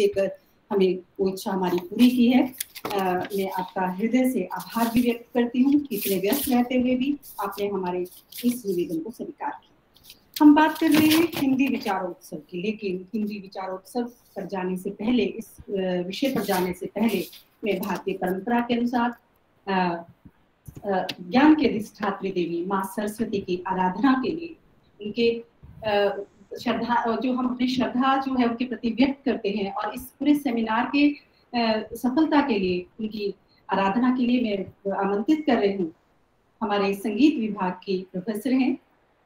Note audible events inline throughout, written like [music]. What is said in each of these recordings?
देकर हमें वो इच्छा हमारी पूरी की है। आ, मैं आपका हृदय से आभार भी व्यक्त करती हूँ इतने व्यस्त रहते हुए भी आपने हमारे इस निवेदन को स्वीकार किया। हम बात कर रहे हैं हिंदी विचारोत्सव की लेकिन हिंदी विचारोत्सव पर जाने से पहले इस विषय पर जाने से पहले मैं भारतीय परंपरा के अनुसार ज्ञान के अधिष्ठात्री देवी माँ सरस्वती की आराधना के लिए उनके श्रद्धा जो हम अपनी श्रद्धा जो है उनके प्रति व्यक्त करते हैं और इस पूरे सेमिनार के सफलता के लिए, उनकी आराधना के लिए मैं आमंत्रित कर रही हूँ। हमारे संगीत विभाग की प्रोफेसर हैं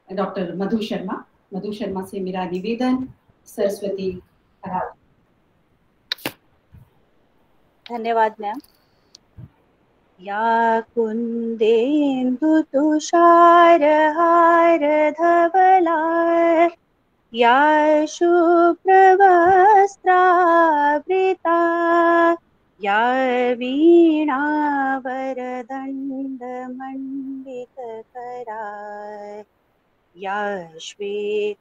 डॉक्टर मधु शर्मा। मधु शर्मा से मेरा निवेदन, सरस्वती धन्यवाद मैम या कुन्देन्दुतुषारहार धवला या शुभ्रवस्त्रावृता या वीणावरदण्डमण्डितकरा या श्वेतपद्मासना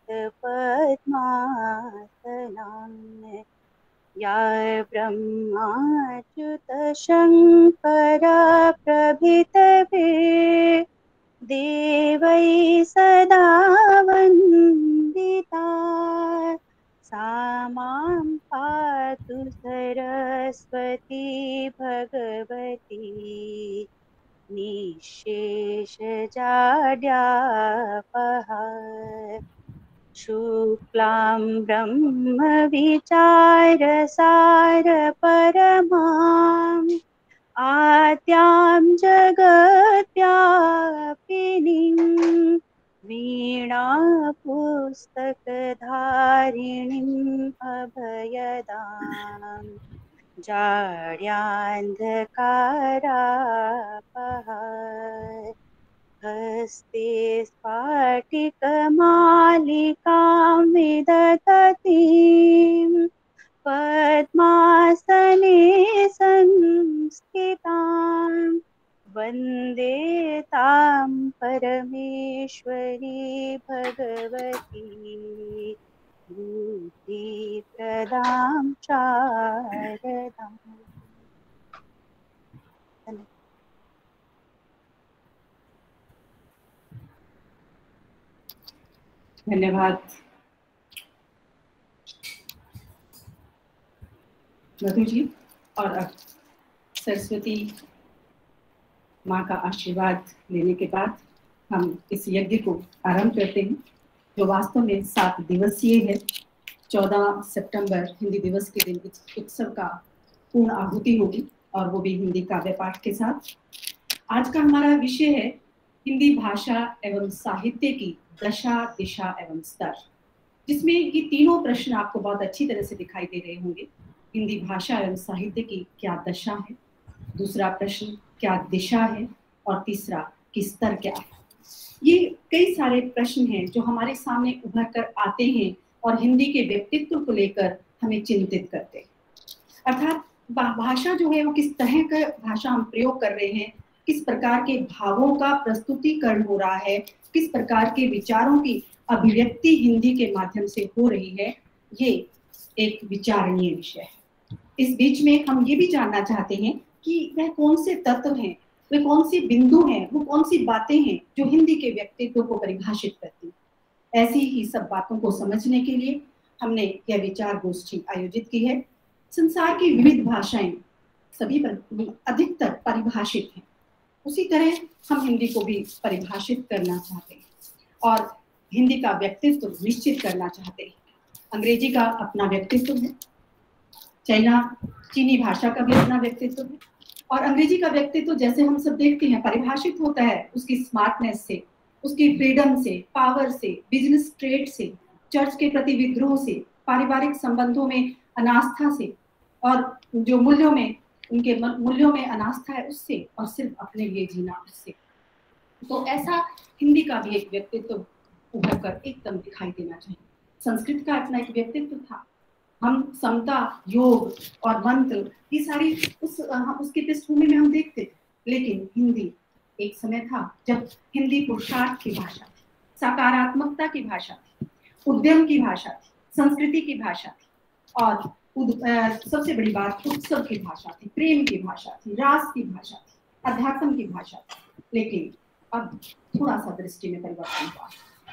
या ब्रह्माच्युतशङ्करा प्रभितवे देवै सदा वन्दिता सा माँ पातु सरस्वती भगवती। निःशेषजाड्यापहा शुक्लां ब्रह्मविचारसारपरमाम् आद्यां जगत्यापिनीं वीणापुस्तकधारिणीम् अभयदाम् जाड्यान्धकारापहा हस्ते स्फाटिकमालिकां विदधतीं पद्मासने संस्थितां वंदे तां परमेश्वरी भगवती। बुद्धिप्रदां शारदाम्। धन्यवाद। मधु जी और अब सरस्वती माँ का आशीर्वाद लेने के बाद हम इस यज्ञ को आरंभ करते हैं, जो वास्तव में सात दिवसीय है। चौदह सितंबर हिंदी दिवस के दिन उत्सव का पूर्ण आहुति होगी, और वो भी हिंदी काव्य पाठ के साथ। आज का हमारा विषय है हिंदी भाषा एवं साहित्य की दशा, दिशा एवं स्तर, जिसमें ये तीनों प्रश्न आपको बहुत अच्छी तरह से दिखाई दे रहे होंगे। हिंदी भाषा एवं साहित्य की क्या दशा है? दूसरा प्रश्न क्या दिशा है और तीसरा किस स्तर क्या है? ये कई सारे प्रश्न हैं जो हमारे सामने उभर कर आते हैं और हिंदी के व्यक्तित्व को लेकर हमें चिंतित करते हैं। अर्थात भाषा जो है वो किस तरह का भाषा हम प्रयोग कर रहे हैं, किस प्रकार के भावों का प्रस्तुतिकरण हो रहा है, किस प्रकार के विचारों की अभिव्यक्ति हिंदी के माध्यम से हो रही है, ये एक विचारणीय विषय है। इस बीच में हम ये भी जानना चाहते हैं कि वह कौन से तत्व हैं, वे कौन सी बिंदु हैं, वो कौन सी बातें हैं जो हिंदी के व्यक्तित्व को परिभाषित करती ऐसी ही सब बातों को समझने के लिए हमने यह विचार गोष्ठी आयोजित की है। संसार की विविध भाषाएँ सभी पर अधिकतर परिभाषित हैं। उसी तरह हम हिंदी को भी परिभाषित करना चाहते हैं और हिंदी का व्यक्तित्व निश्चित करना चाहते हैं। अंग्रेज़ी का अपना व्यक्तित्व है, चाइना चीनी भाषा का भी अपना व्यक्तित्व है और अंग्रेज़ी का व्यक्तित्व जैसे हम सब देखते हैं, परिभाषित होता है उसकी स्मार्टनेस से, उसकी फ्रीडम से पावर से बिज़नेस ट्रेड से चर्च के प्रति विद्रोह से, पारिवारिक संबंधों में अनास्था से और जो मूल्यों में, उनके मूल्यों में अनास्था है उससे और सिर्फ़ अपने लिए जीना उससे। तो ऐसा हिंदी का भी एक व्यक्तित्व उभर कर एकदम दिखाई देना चाहिए। संस्कृत का अपना एक व्यक्तित्व था। हम समता, योग और मंत्र, ये सारी उस, हम उसकी पृष्ठभूमि में हम देखते थे। लेकिन हिंदी एक समय था जब हिंदी पुरुषार्थ की भाषा थी, सकारात्मकता की भाषा थी, उद्यम की भाषा थी, संस्कृति की भाषा थी, और सबसे बड़ी बात उत्सव की भाषा थी, प्रेम की भाषा थी, रास की भाषा थी, अध्यात्म की भाषा थी। लेकिन अब थोड़ा सा दृष्टि में परिवर्तन हुआ।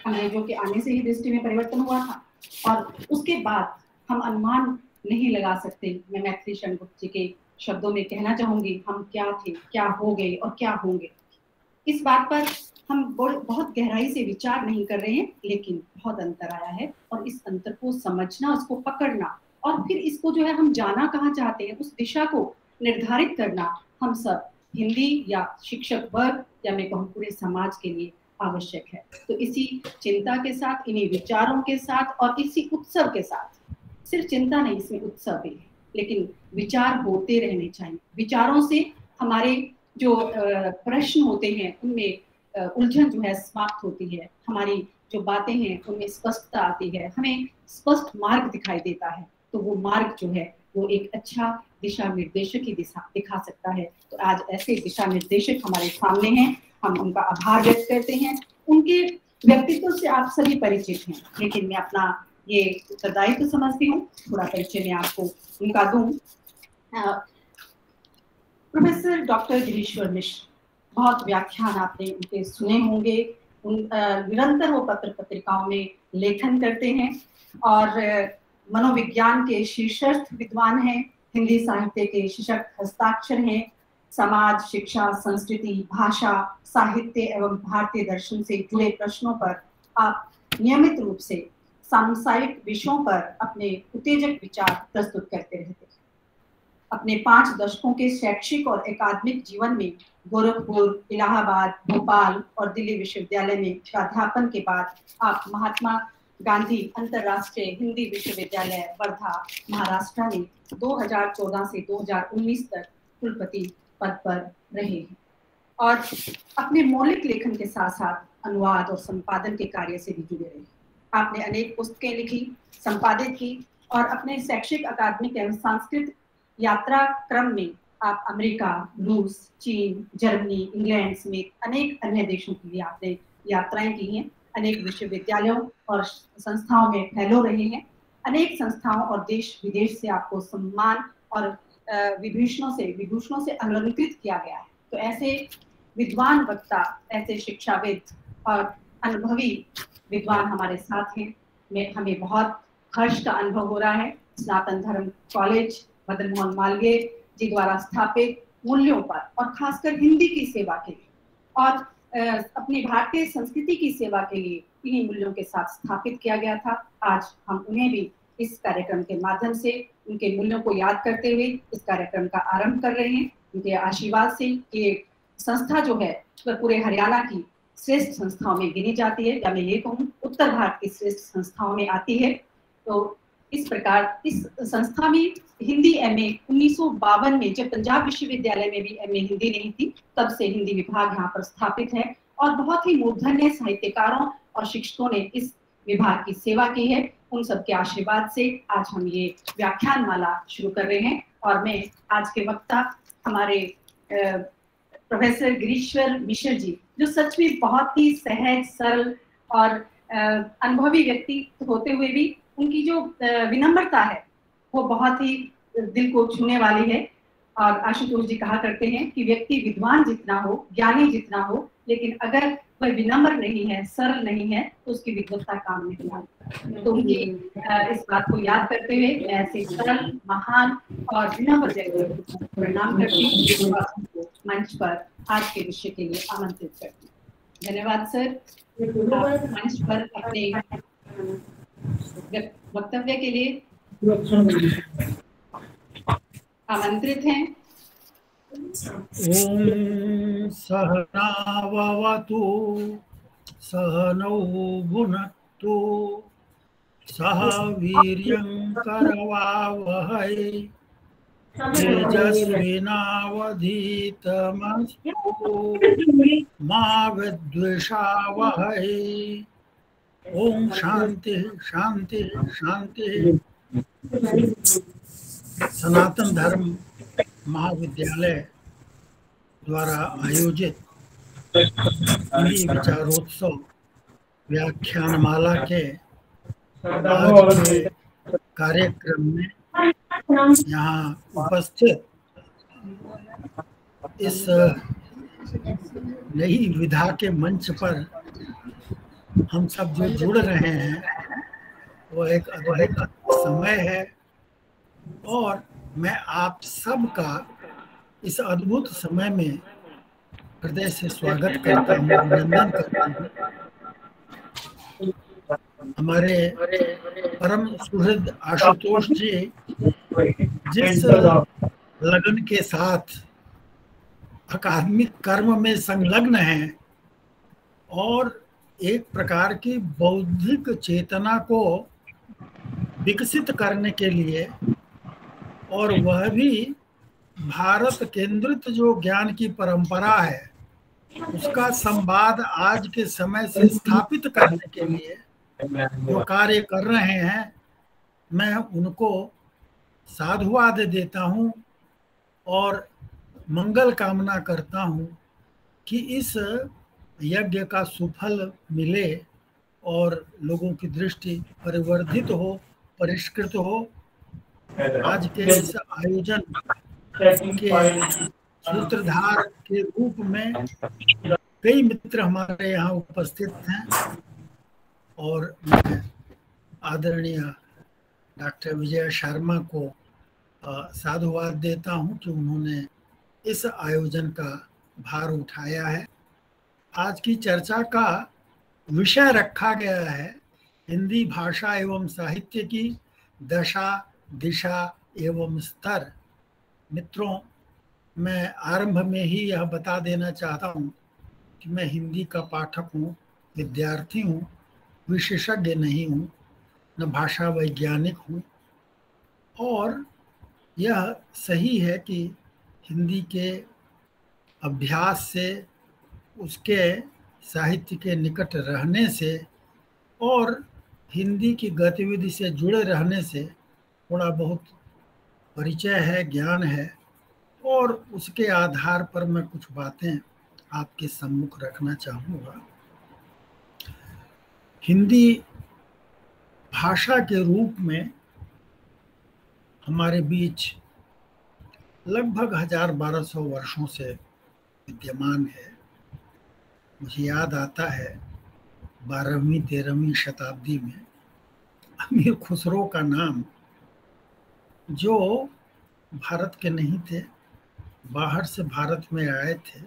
अंग्रेज़ों के आने से ही दृष्टि में परिवर्तन हुआ था। और उसके बाद हम अनुमान नहीं लगा सकते। मैं मैत्री शनगुप्त जी के शब्दों में कहना चाहूँगी, हम क्या थे, क्या हो गए और क्या होंगे। इस बात पर हम बहुत गहराई से विचार नहीं कर रहे हैं, लेकिन बहुत अंतर आया है और इस अंतर को समझना, उसको पकड़ना और फिर इसको जो है हम जाना कहाँ चाहते हैं, उस दिशा को निर्धारित करना। हम सब, हिंदी या शिक्षक वर्ग या मैं कहूँ पूरे समाज के लिए आवश्यक है। तो इसी चिंता के साथ, इन्हीं विचारों के साथ और इसी उत्सव के साथ सिर्फ़ चिंता नहीं इसमें, उत्सव भी है। लेकिन विचार होते रहने चाहिए। विचारों से हमारे जो प्रश्न होते हैं, उनमें उलझन जो है, समाप्त होती है। हमारी जो बातें हैं, उनमें स्पष्टता आती है। हमें स्पष्ट मार्ग दिखाई देता है। तो वो मार्ग जो है, वो एक अच्छा दिशा निर्देशक ही दिशा, दिखा सकता है। तो आज ऐसे दिशा निर्देशक हमारे सामने हैं। हम उनका आभार व्यक्त करते हैं। उनके व्यक्तित्व से आप सभी परिचित हैं। लेकिन मैं अपना ये उत्तरदायित्व तो समझती हूँ, थोड़ा परिचय मैं आपको उनका दूँ। प्रोफेसर डॉक्टर गिरीश्वर मिश्र, बहुत व्याख्यान आपने उनके सुने होंगे। उन निरंतर वो पत्र पत्रिकाओं में लेखन करते हैं और मनोविज्ञान के शीर्षस्थ विद्वान हैं, हिंदी साहित्य के सशक्त हस्ताक्षर हैं। समाज, शिक्षा, संस्कृति, भाषा, साहित्य एवं भारतीय दर्शन से जुड़े प्रश्नों पर आप नियमित रूप से सांसारिक विषयों पर अपने उत्तेजक विचार प्रस्तुत करते रहते हैं। अपने पाँच दशकों के शैक्षिक और एकादमिक जीवन में गोरखपुर, इलाहाबाद, भोपाल और दिल्ली विश्वविद्यालय में प्राध्यापन के बाद आप महात्मा गांधी अंतरराष्ट्रीय हिंदी विश्वविद्यालय, वर्धा, महाराष्ट्र में 2014 से 2019 तक कुलपति पद पर रहे हैं और अपने मौलिक लेखन के साथ साथ अनुवाद और संपादन के कार्य से भी जुड़े रहे आपने अनेक पुस्तकें लिखी, संपादित की और अपने शैक्षिक, अकादमिक एवं सांस्कृतिक यात्रा क्रम में आप अमेरिका, रूस, चीन, जर्मनी, इंग्लैंड समेत अनेक अन्य देशों के लिए आपने यात्राएँ की हैं। अनेक विश्वविद्यालयों और संस्थाओं में फैलो रहे हैं। अनेक संस्थाओं और देश विदेश से आपको सम्मान और विभूषणों से विभूषणों से अलंकृत किया गया है। तो ऐसे विद्वान वक्ता, ऐसे शिक्षाविद और अनुभवी विद्वान हमारे साथ हैं। में, हमें बहुत हर्ष का अनुभव हो रहा है। स्नातन धर्म कॉलेज मदन मोहन मालवीय जी द्वारा स्थापित मूल्यों पर और खासकर हिंदी की सेवा के लिए और अपनी भारतीय संस्कृति की सेवा के लिए इन्हीं मूल्यों के साथ स्थापित किया गया था। आज हम उन्हें भी इस कार्यक्रम के माध्यम से उनके मूल्यों को याद करते हुए इस कार्यक्रम का आरंभ कर रहे हैं। उनके आशीर्वाद से ये संस्था जो है पूरे हरियाणा की श्रेष्ठ संस्थाओं में गिनी जाती है। या मैं ये कहूँ, उत्तर भारत की श्रेष्ठ संस्थाओं में आती है। तो इस प्रकार, इस संस्था में हिंदी एम ए में जब पंजाब विश्वविद्यालय में भी एम हिंदी नहीं थी, तब से हिंदी विभाग यहाँ पर स्थापित है और बहुत ही मूर्धन्य साहित्यकारों और शिक्षकों ने इस विभाग की सेवा की है। उन सबके आशीर्वाद से आज हम ये व्याख्यान माला शुरू कर रहे हैं और मैं आज के वक्ता हमारे प्रोफेसर गिरीश्वर मिश्र जी, जो सच में बहुत ही सहज, सरल और अनुभवी व्यक्ति होते हुए भी उनकी जो विनम्रता है, वो बहुत ही दिल को छूने वाली है। और आशुतोष जी कहा करते हैं कि व्यक्ति विद्वान जितना हो, ज्ञानी जितना हो, लेकिन अगर वह विनम्र नहीं है, सरल नहीं है तो उसकी विद्वत्ता काम नहीं आती। तो उनकी इस बात को याद करते हुए ऐसे सरल, महान और विनम्र जगह प्रणाम करती हूँ। मंच पर आज के विषय के लिए आमंत्रित करती हूँ। धन्यवाद सर। मंच पर अपने वक्तव्य के लिए आमंत्रित हैं। ॐ सहनावतु सहनौ भुनक्तु सह वीर्यं करवावहै। ओम शांति शांति शांति। सनातन धर्म महाविद्यालय द्वारा आयोजित विचारोत्सव व्याख्यान माला के कार्यक्रम में यहाँ उपस्थित इस नई विधा के मंच पर हम सब जो जुड़ रहे हैं, वो एक अद्भुत समय है। और मैं आप सबका इस अद्भुत समय में हृदय से स्वागत करता हूँ, अभिनंदन करता हूँ। हमारे परम सुहृद आशुतोष जी जिस लगन के साथ अकादमिक कर्म में संलग्न हैं और एक प्रकार की बौद्धिक चेतना को विकसित करने के लिए और वह भी भारत केंद्रित जो ज्ञान की परंपरा है, उसका संवाद आज के समय से स्थापित करने के लिए जो कार्य कर रहे हैं, मैं उनको साधुवाद देता हूँ और मंगल कामना करता हूँ कि इस यज्ञ का सुफल मिले और लोगों की दृष्टि परिवर्धित हो, परिष्कृत हो। आज के इस आयोजन के सूत्रधार के रूप में कई मित्र हमारे यहाँ उपस्थित हैं। और मैं आदरणीय डॉक्टर विजय शर्मा को साधुवाद देता हूँ कि उन्होंने इस आयोजन का भार उठाया है। आज की चर्चा का विषय रखा गया है हिंदी भाषा एवं साहित्य की दशा, दिशा एवं स्तर। मित्रों, मैं आरंभ में ही यह बता देना चाहता हूँ कि मैं हिंदी का पाठक हूँ, विद्यार्थी हूँ। विशेषज्ञ नहीं हूँ, न भाषा वैज्ञानिक हूँ। और यह सही है कि हिंदी के अभ्यास से, उसके साहित्य के निकट रहने से और हिंदी की गतिविधि से जुड़े रहने से थोड़ा बहुत परिचय है, ज्ञान है और उसके आधार पर मैं कुछ बातें आपके सम्मुख रखना चाहूँगा। हिंदी भाषा के रूप में हमारे बीच लगभग हज़ार बारह सौ वर्षों से विद्यमान है। मुझे याद आता है बारहवीं, तेरहवीं शताब्दी में अमीर खुसरो का नाम, जो भारत के नहीं थे, बाहर से भारत में आए थे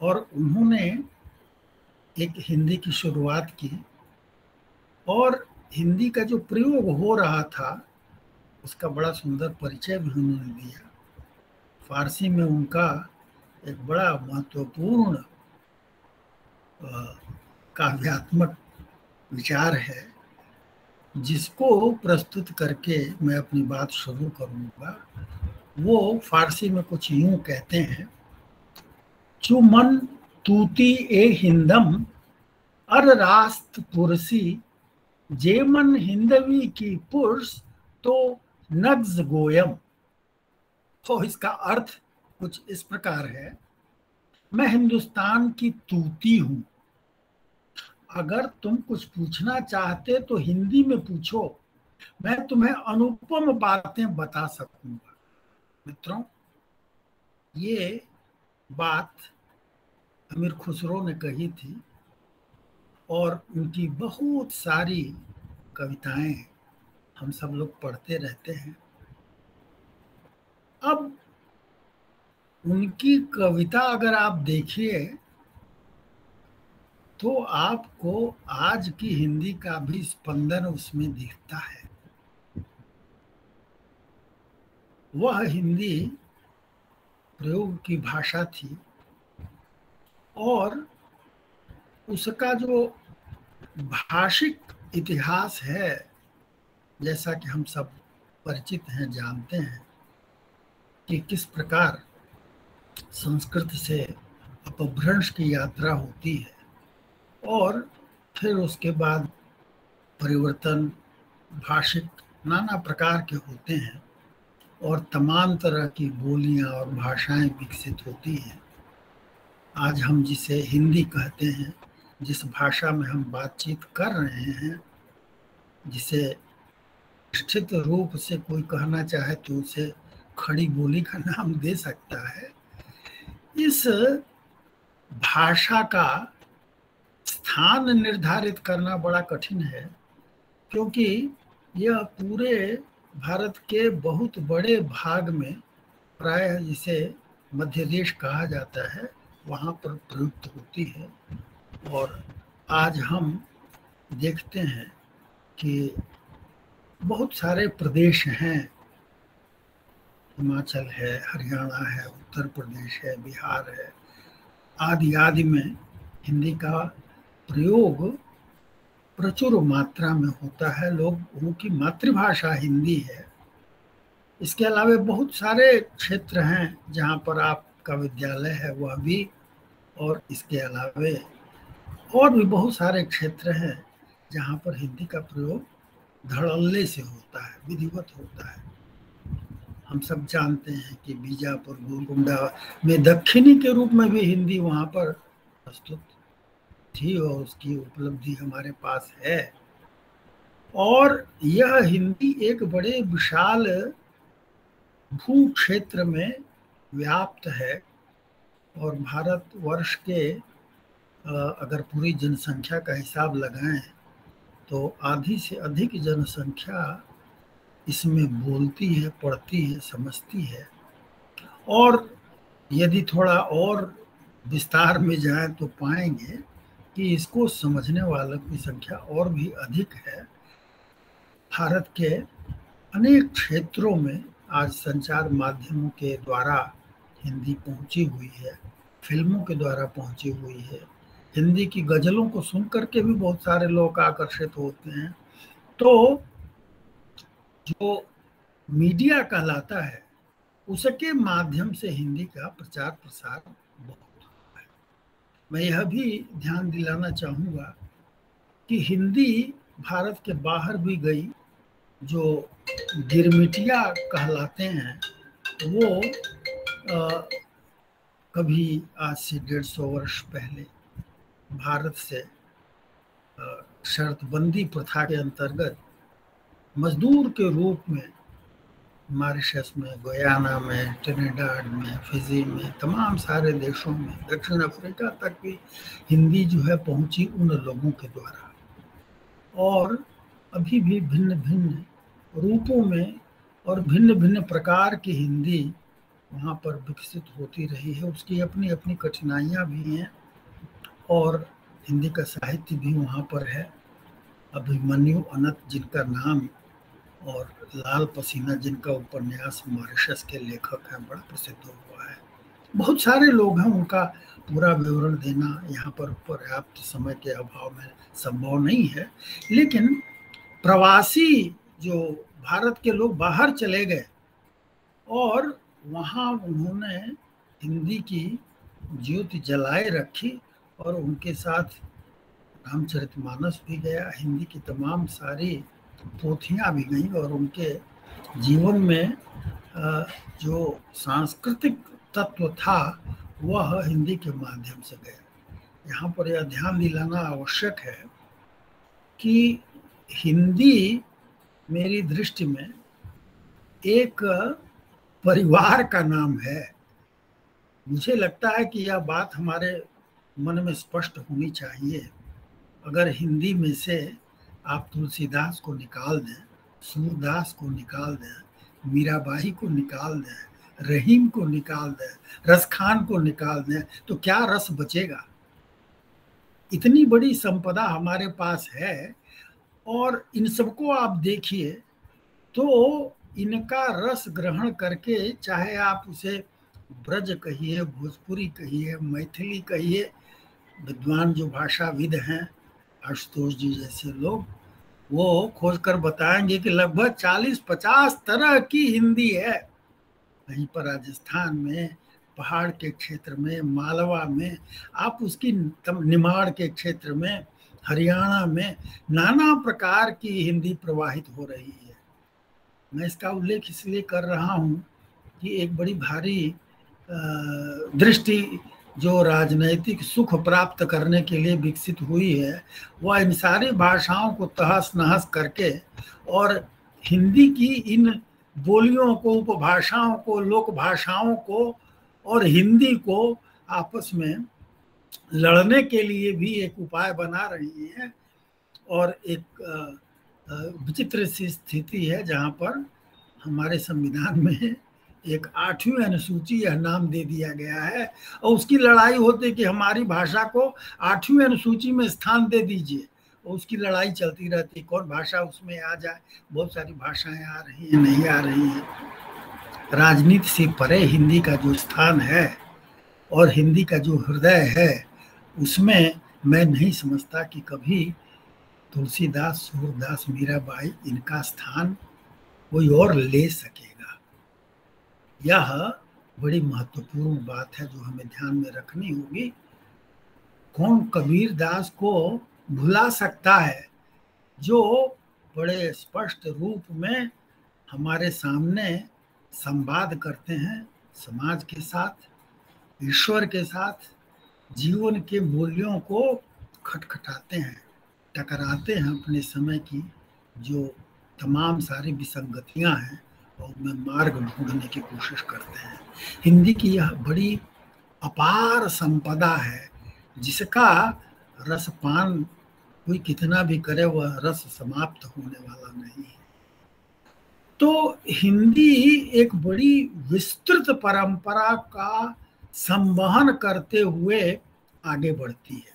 और उन्होंने एक हिंदी की शुरुआत की और हिंदी का जो प्रयोग हो रहा था, उसका बड़ा सुंदर परिचय भी उन्होंने दिया। फारसी में उनका एक बड़ा महत्वपूर्ण काव्यात्मक विचार है, जिसको प्रस्तुत करके मैं अपनी बात शुरू करूँगा। वो फारसी में कुछ यूँ कहते हैं, चुमन तूती ए हिंदम, अर रास्त पुरसी। जेमन हिंदवी की पुरुष तो नग्ज गोयम। तो इसका अर्थ कुछ इस प्रकार है। मैं हिंदुस्तान की तूती हूँ। अगर तुम कुछ पूछना चाहते तो हिंदी में पूछो। मैं तुम्हें अनुपम बातें बता सकूँगा। मित्रों, ये बात अमीर खुसरो ने कही थी, और उनकी बहुत सारी कविताएँ हम सब लोग पढ़ते रहते हैं। अब उनकी कविता अगर आप देखिए तो आपको आज की हिंदी का भी स्पंदन उसमें दिखता है। वह हिंदी प्रयोग की भाषा थी। और उसका जो भाषिक इतिहास है, जैसा कि हम सब परिचित हैं, जानते हैं, कि किस प्रकार संस्कृत से अपभ्रंश की यात्रा होती है और फिर उसके बाद परिवर्तन, भाषिक नाना प्रकार के होते हैं और तमाम तरह की बोलियाँ और भाषाएँ विकसित होती हैं। आज हम जिसे हिंदी कहते हैं, जिस भाषा में हम बातचीत कर रहे हैं, जिसे निश्चित रूप से कोई कहना चाहे तो उसे खड़ी बोली का नाम दे सकता है। इस भाषा का स्थान निर्धारित करना बड़ा कठिन है, क्योंकि यह पूरे भारत के बहुत बड़े भाग में प्राय जिसे मध्य देश कहा जाता है। वहाँ पर प्रयुक्त होती है। और आज हम देखते हैं कि बहुत सारे प्रदेश हैं। हिमाचल है, हरियाणा है, उत्तर प्रदेश है, बिहार है। आदि आदि में हिंदी का प्रयोग प्रचुर मात्रा में होता है। लोग उनकी मातृभाषा हिंदी है। इसके अलावा बहुत सारे क्षेत्र हैं जहाँ पर आपका विद्यालय है, वह भी और इसके अलावे और भी बहुत सारे क्षेत्र हैं जहाँ पर हिंदी का प्रयोग धड़ल्ले से होता है, विधिवत होता है। हम सब जानते हैं कि बीजापुर, गोलकुंडा में दक्षिणी के रूप में भी हिंदी वहाँ पर प्रस्तुत थी और उसकी उपलब्धि हमारे पास है। और यह हिंदी एक बड़े विशाल भू क्षेत्र में व्याप्त है। और भारत वर्ष के अगर पूरी जनसंख्या का हिसाब लगाएँ तो आधी से अधिक जनसंख्या इसमें बोलती है, पढ़ती है, समझती है। और यदि थोड़ा और विस्तार में जाए तो पाएँगे कि इसको समझने वालों की संख्या और भी अधिक है। भारत के अनेक क्षेत्रों में आज संचार माध्यमों के द्वारा हिंदी पहुँची हुई है, फ़िल्मों के द्वारा पहुँची हुई है। हिंदी की गजलों को सुन करके भी बहुत सारे लोग आकर्षित होते हैं। तो जो मीडिया कहलाता है, उसके माध्यम से हिंदी का प्रचार प्रसार बहुत है। मैं यह भी ध्यान दिलाना चाहूँगा कि हिंदी भारत के बाहर भी गई, जो गिरमिटिया कहलाते हैं, वो कभी आज से डेढ़ सौ वर्ष पहले भारत से शर्तबंदी प्रथा के अंतर्गत मजदूर के रूप में मॉरिशस में, गोयाना में, ट्रिनिडाड में, फिजी में, तमाम सारे देशों में, दक्षिण अफ्रीका तक भी हिंदी जो है पहुँची उन लोगों के द्वारा। और अभी भी भिन्न भिन्न रूपों में और भिन्न भिन्न प्रकार की हिंदी वहाँ पर विकसित होती रही है। उसकी अपनी अपनी कठिनाइयाँ भी हैं और हिंदी का साहित्य भी वहाँ पर है। अभिमन्यु अनंत, जिनका नाम और लाल पसीना, जिनका उपन्यास मॉरिशस के लेखक हैं, बड़ा प्रसिद्ध हुआ है। बहुत सारे लोग हैं, उनका पूरा विवरण देना यहाँ पर पर्याप्त समय के अभाव में संभव नहीं है। लेकिन प्रवासी जो भारत के लोग बाहर चले गए और वहाँ उन्होंने हिंदी की ज्योति जलाए रखी और उनके साथ रामचरितमानस भी गया। हिंदी की तमाम सारी पोथियाँ भी गई और उनके जीवन में जो सांस्कृतिक तत्व था, वह हिंदी के माध्यम से गया। यहाँ पर यह ध्यान दिलाना आवश्यक है कि हिंदी मेरी दृष्टि में एक परिवार का नाम है। मुझे लगता है कि यह बात हमारे मन में स्पष्ट होनी चाहिए। अगर हिंदी में से आप तुलसीदास को निकाल दें, सूरदास को निकाल दें, मीराबाई को निकाल दें, रहीम को निकाल दें रसखान को निकाल दें तो क्या रस बचेगा? इतनी बड़ी संपदा हमारे पास है और इन सबको आप देखिए तो इनका रस ग्रहण करके चाहे आप उसे ब्रज कहिए, भोजपुरी कहिए, मैथिली कहिए, विद्वान जो भाषाविद हैं, आशुतोष जी जैसे लोग, वो खोज कर बताएँगे कि लगभग 40-50 तरह की हिंदी है। कहीं पर राजस्थान में, पहाड़ के क्षेत्र में, मालवा में, आप उसकी निमाड़ के क्षेत्र में, हरियाणा में नाना प्रकार की हिंदी प्रवाहित हो रही है। मैं इसका उल्लेख इसलिए कर रहा हूँ कि एक बड़ी भारी दृष्टि जो राजनैतिक सुख प्राप्त करने के लिए विकसित हुई है वह इन सारी भाषाओं को तहस नहस करके और हिंदी की इन बोलियों को, उपभाषाओं को लोक भाषाओं को और हिंदी को आपस में लड़ने के लिए भी एक उपाय बना रही है और एक विचित्र सी स्थिति है जहाँ पर हमारे संविधान में एक आठवीं अनुसूची यह नाम दे दिया गया है और उसकी लड़ाई होती कि हमारी भाषा को आठवीं अनुसूची में स्थान दे दीजिए। और उसकी लड़ाई चलती रहती कौन भाषा उसमें आ जाए, बहुत सारी भाषाएँ आ रही हैं, नहीं आ रही हैं। राजनीति से परे हिंदी का जो स्थान है और हिंदी का जो हृदय है, उसमें मैं नहीं समझता कि कभी तुलसीदास, सूरदास, मीराबाई इनका स्थान कोई और ले सकेगा। यह बड़ी महत्वपूर्ण बात है जो हमें ध्यान में रखनी होगी। कौन कबीर दास को भुला सकता है? जो बड़े स्पष्ट रूप में हमारे सामने संवाद करते हैं समाज के साथ, ईश्वर के साथ, जीवन के मूल्यों को खटखटाते हैं। टकराते हैं अपने समय की जो तमाम सारी विसंगतियाँ हैं और उनमें मार्ग ढूँढने की कोशिश करते हैं। हिंदी की यह बड़ी अपार संपदा है, जिसका रसपान कोई कितना भी करे, वह रस समाप्त होने वाला नहीं है। तो हिंदी एक बड़ी विस्तृत परंपरा का संवहन करते हुए आगे बढ़ती है।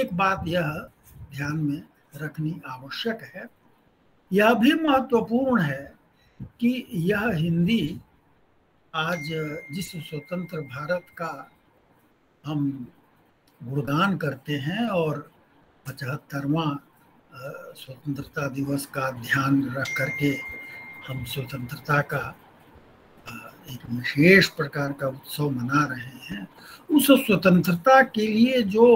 एक बात यह ध्यान में रखनी आवश्यक है। यह भी महत्वपूर्ण है कि यह हिंदी आज जिस स्वतंत्र भारत का हम गुणगान करते हैं और पचहत्तरवा स्वतंत्रता दिवस का ध्यान रख करके हम स्वतंत्रता का एक विशेष प्रकार का उत्सव मना रहे हैं, उस स्वतंत्रता के लिए जो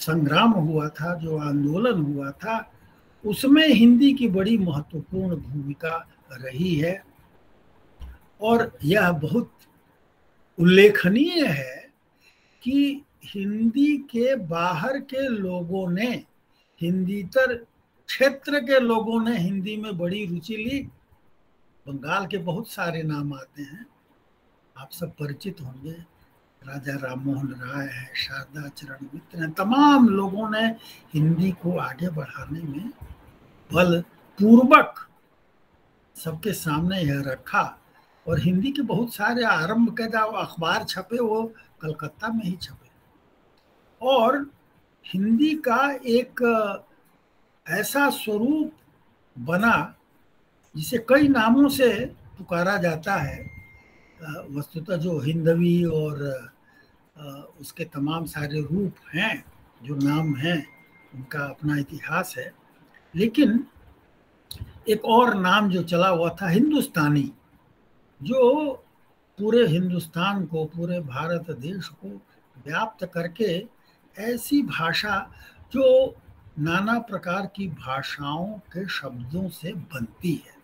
संग्राम हुआ था, जो आंदोलन हुआ था, उसमें हिंदी की बड़ी महत्वपूर्ण भूमिका रही है। और यह बहुत उल्लेखनीय है कि हिंदी के बाहर के लोगों ने, हिंदीतर क्षेत्र के लोगों ने हिंदी में बड़ी रुचि ली। बंगाल के बहुत सारे नाम आते हैं, आप सब परिचित होंगे। राजा राम मोहन राय है, शारदा चरण मित्र हैं। तमाम लोगों ने हिंदी को आगे बढ़ाने में बल पूर्वक सबके सामने यह रखा और हिंदी के बहुत सारे आरंभ के जो अखबार छपे, वो कलकत्ता में ही छपे। और हिंदी का एक ऐसा स्वरूप बना जिसे कई नामों से पुकारा जाता है वस्तुतः जो हिंदवी और उसके तमाम सारे रूप हैं, जो नाम हैं, उनका अपना इतिहास है। लेकिन एक और नाम जो चला हुआ था हिंदुस्तानी, जो पूरे हिंदुस्तान को, पूरे भारत देश को व्याप्त करके ऐसी भाषा, जो नाना प्रकार की भाषाओं के शब्दों से बनती है।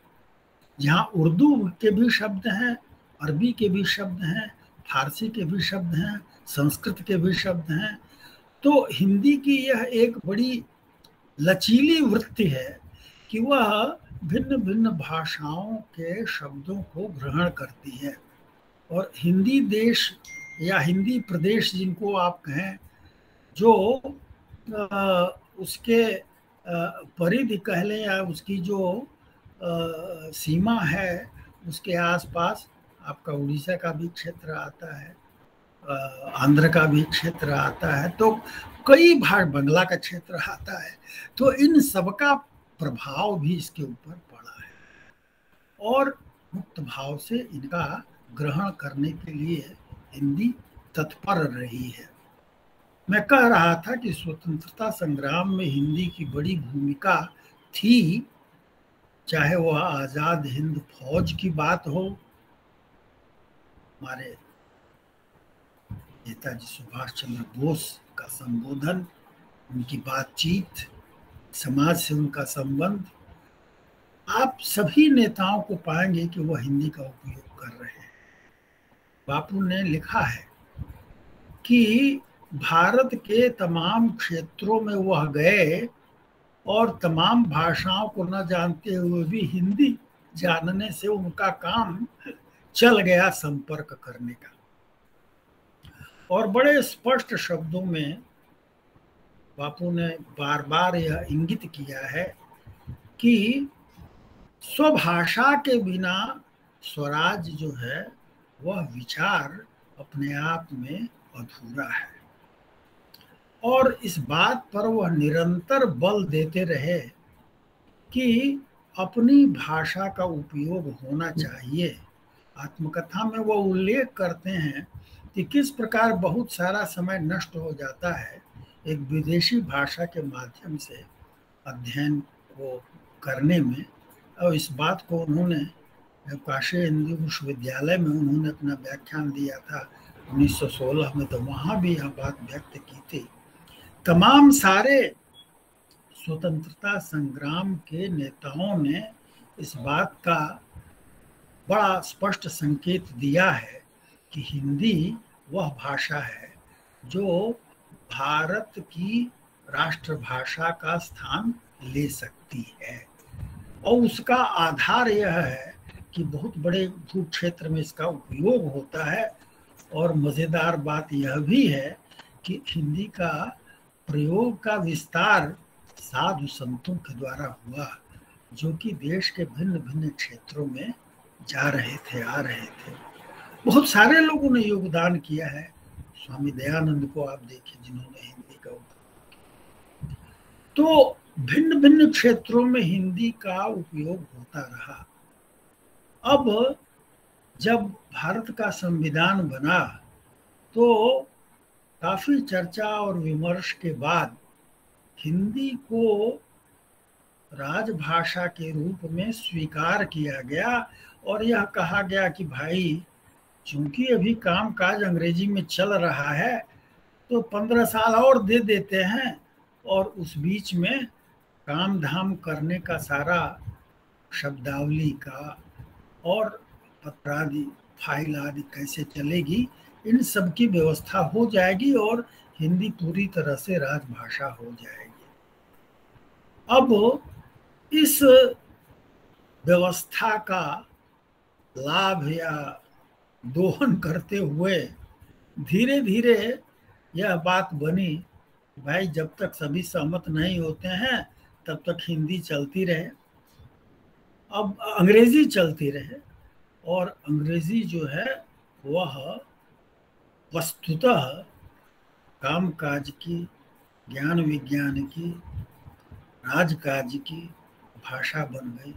जहाँ उर्दू के भी शब्द हैं, अरबी के भी शब्द हैं, फारसी के भी शब्द हैं संस्कृत के भी शब्द हैं तो हिंदी की यह एक बड़ी लचीली वृत्ति है कि वह भिन्न भिन्न भाषाओं के शब्दों को ग्रहण करती है। और हिंदी देश या हिंदी प्रदेश जिनको आप कहें जो आ, उसके परिधि कह लें या उसकी जो आ, सीमा है उसके आसपास आपका उड़ीसा का भी क्षेत्र आता है आंध्र का भी क्षेत्र आता है तो कई भाग बंगला का क्षेत्र आता है तो इन सबका प्रभाव भी इसके ऊपर पड़ा है। और मुक्त भाव से इनका ग्रहण करने के लिए हिंदी तत्पर रही है। मैं कह रहा था कि स्वतंत्रता संग्राम में हिंदी की बड़ी भूमिका थी, चाहे वह आज़ाद हिंद फौज की बात हो, हमारे नेताजी सुभाष चंद्र बोस का संबोधन, उनकी बातचीत, समाज से उनका संबंध, आप सभी नेताओं को पाएँगे कि वह हिंदी का उपयोग कर रहे हैं। बापू ने लिखा है कि भारत के तमाम क्षेत्रों में वह गए और तमाम भाषाओं को न जानते हुए भी हिंदी जानने से उनका काम चल गया संपर्क करने का। और बड़े स्पष्ट शब्दों में बापू ने बार बार यह इंगित किया है कि स्वभाषा के बिना स्वराज जो है, वह विचार अपने आप में अधूरा है। और इस बात पर वह निरंतर बल देते रहे कि अपनी भाषा का उपयोग होना चाहिए। आत्मकथा में वह उल्लेख करते हैं कि किस प्रकार बहुत सारा समय नष्ट हो जाता है, एक विदेशी भाषा के माध्यम से अध्ययन को करने में। और इस बात को उन्होंने, काशी हिंदू विश्वविद्यालय में उन्होंने अपना व्याख्यान दिया था 1916 में तो वहाँ भी यह बात व्यक्त की थी। तमाम सारे स्वतंत्रता संग्राम के नेताओं ने इस बात का बड़ा स्पष्ट संकेत दिया है कि हिंदी वह भाषा है, जो भारत की राष्ट्रभाषा का स्थान ले सकती है। और उसका आधार यह है कि बहुत बड़े भू क्षेत्र में इसका उपयोग होता है, और मज़ेदार बात यह भी है कि हिंदी का प्रयोग का विस्तार साधु संतों के द्वारा हुआ, जो कि देश के भिन्न भिन्न क्षेत्रों में जा रहे थे, आ रहे थे। बहुत सारे लोगों ने योगदान किया है। स्वामी दयानंद को आप देखिए, जिन्होंने हिंदी का तो भिन्न भिन्न क्षेत्रों में हिंदी का उपयोग होता रहा। अब जब भारत का संविधान बना तो काफ़ी चर्चा और विमर्श के बाद हिंदी को राजभाषा के रूप में स्वीकार किया गया और यह कहा गया कि भाई चूँकि अभी काम काज अंग्रेज़ी में चल रहा है तो पंद्रह साल और दे देते हैं और उस बीच में काम धाम करने का सारा शब्दावली का और पत्रादि, फ़ाइल आदि कैसे चलेगी, इन सब की व्यवस्था हो जाएगी और हिंदी पूरी तरह से राजभाषा हो जाएगी। अब इस व्यवस्था का लाभ या दोहन करते हुए धीरे धीरे यह बात बनी, भाई, जब तक सभी सहमत नहीं होते हैं, तब तक हिंदी चलती रहे। अब अंग्रेज़ी चलती रहे और अंग्रेज़ी जो है, वह वस्तुतः कामकाज की ज्ञान विज्ञान की, राजकाज की भाषा बन गई,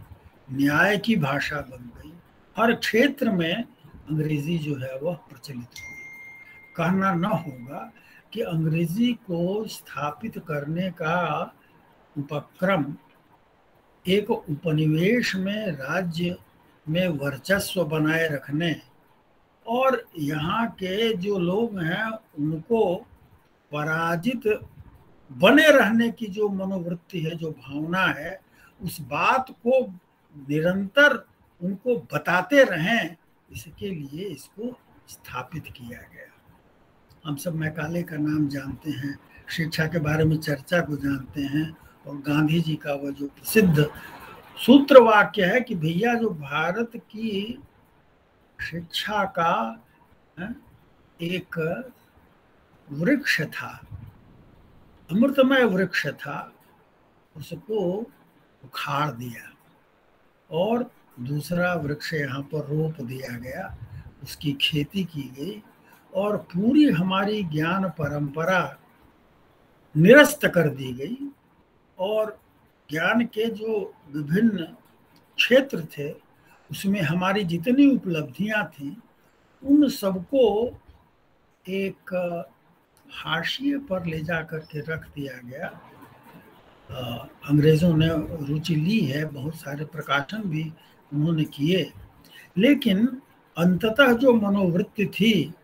न्याय की भाषा बन गई। हर क्षेत्र में अंग्रेज़ी जो है वह प्रचलित हुई। कहना न होगा कि अंग्रेज़ी को स्थापित करने का उपक्रम एक उपनिवेश में राज्य में वर्चस्व बनाए रखने और यहाँ के जो लोग हैं, उनको पराजित बने रहने की जो मनोवृत्ति है, जो भावना है, उस बात को निरंतर उनको बताते रहें। इसके लिए इसको स्थापित किया गया। हम सब मैकाले का नाम जानते हैं, शिक्षा के बारे में चर्चा को जानते हैं और गांधी जी का वह जो प्रसिद्ध सूत्र वाक्य है कि भैया जो भारत की शिक्षा का एक वृक्ष था, अमृतमय वृक्ष था, उसको उखाड़ दिया और दूसरा वृक्ष यहाँ पर रोप दिया गया, उसकी खेती की गई और पूरी हमारी ज्ञान परंपरा निरस्त कर दी गई और ज्ञान के जो विभिन्न क्षेत्र थे, उसमें हमारी जितनी उपलब्धियाँ थी, उन सबको एक हाशिए पर ले जा कर के रख दिया गया। अंग्रेज़ों ने रुचि ली है, बहुत सारे प्रकाशन भी उन्होंने किए। लेकिन अंततः जो मनोवृत्ति थी,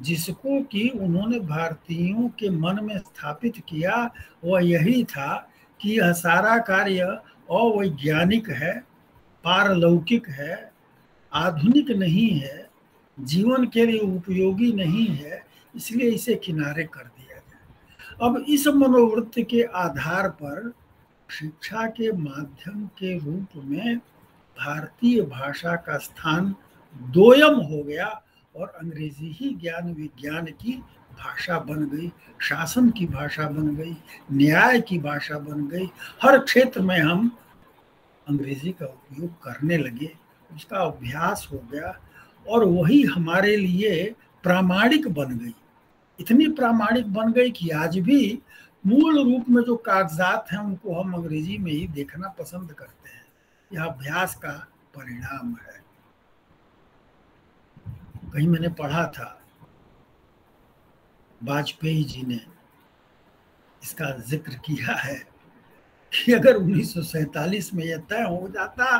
जिसको कि उन्होंने भारतीयों के मन में स्थापित किया, वह यही था कि यह सारा कार्य अवैज्ञानिक है, पारलौकिक है, आधुनिक नहीं है, जीवन के लिए उपयोगी नहीं है, इसलिए इसे किनारे कर दिया जाए। अब इस मनोवृत्ति के आधार पर शिक्षा के माध्यम के रूप में भारतीय भाषा का स्थान दोयम हो गया और अंग्रेज़ी ही ज्ञान विज्ञान की भाषा बन गई, शासन की भाषा बन गई, न्याय की भाषा बन गई। हर क्षेत्र में हम अंग्रेज़ी का उपयोग करने लगे, उसका अभ्यास हो गया और वही हमारे लिए प्रामाणिक बन गई। इतनी प्रामाणिक बन गई कि आज भी मूल रूप में जो कागजात हैं, उनको हम अंग्रेज़ी में ही देखना पसंद करते यह अभ्यास का परिणाम है। कहीं मैंने पढ़ा था, वाजपेयी जी ने इसका ज़िक्र किया है कि अगर उन्नीस में यह तय हो जाता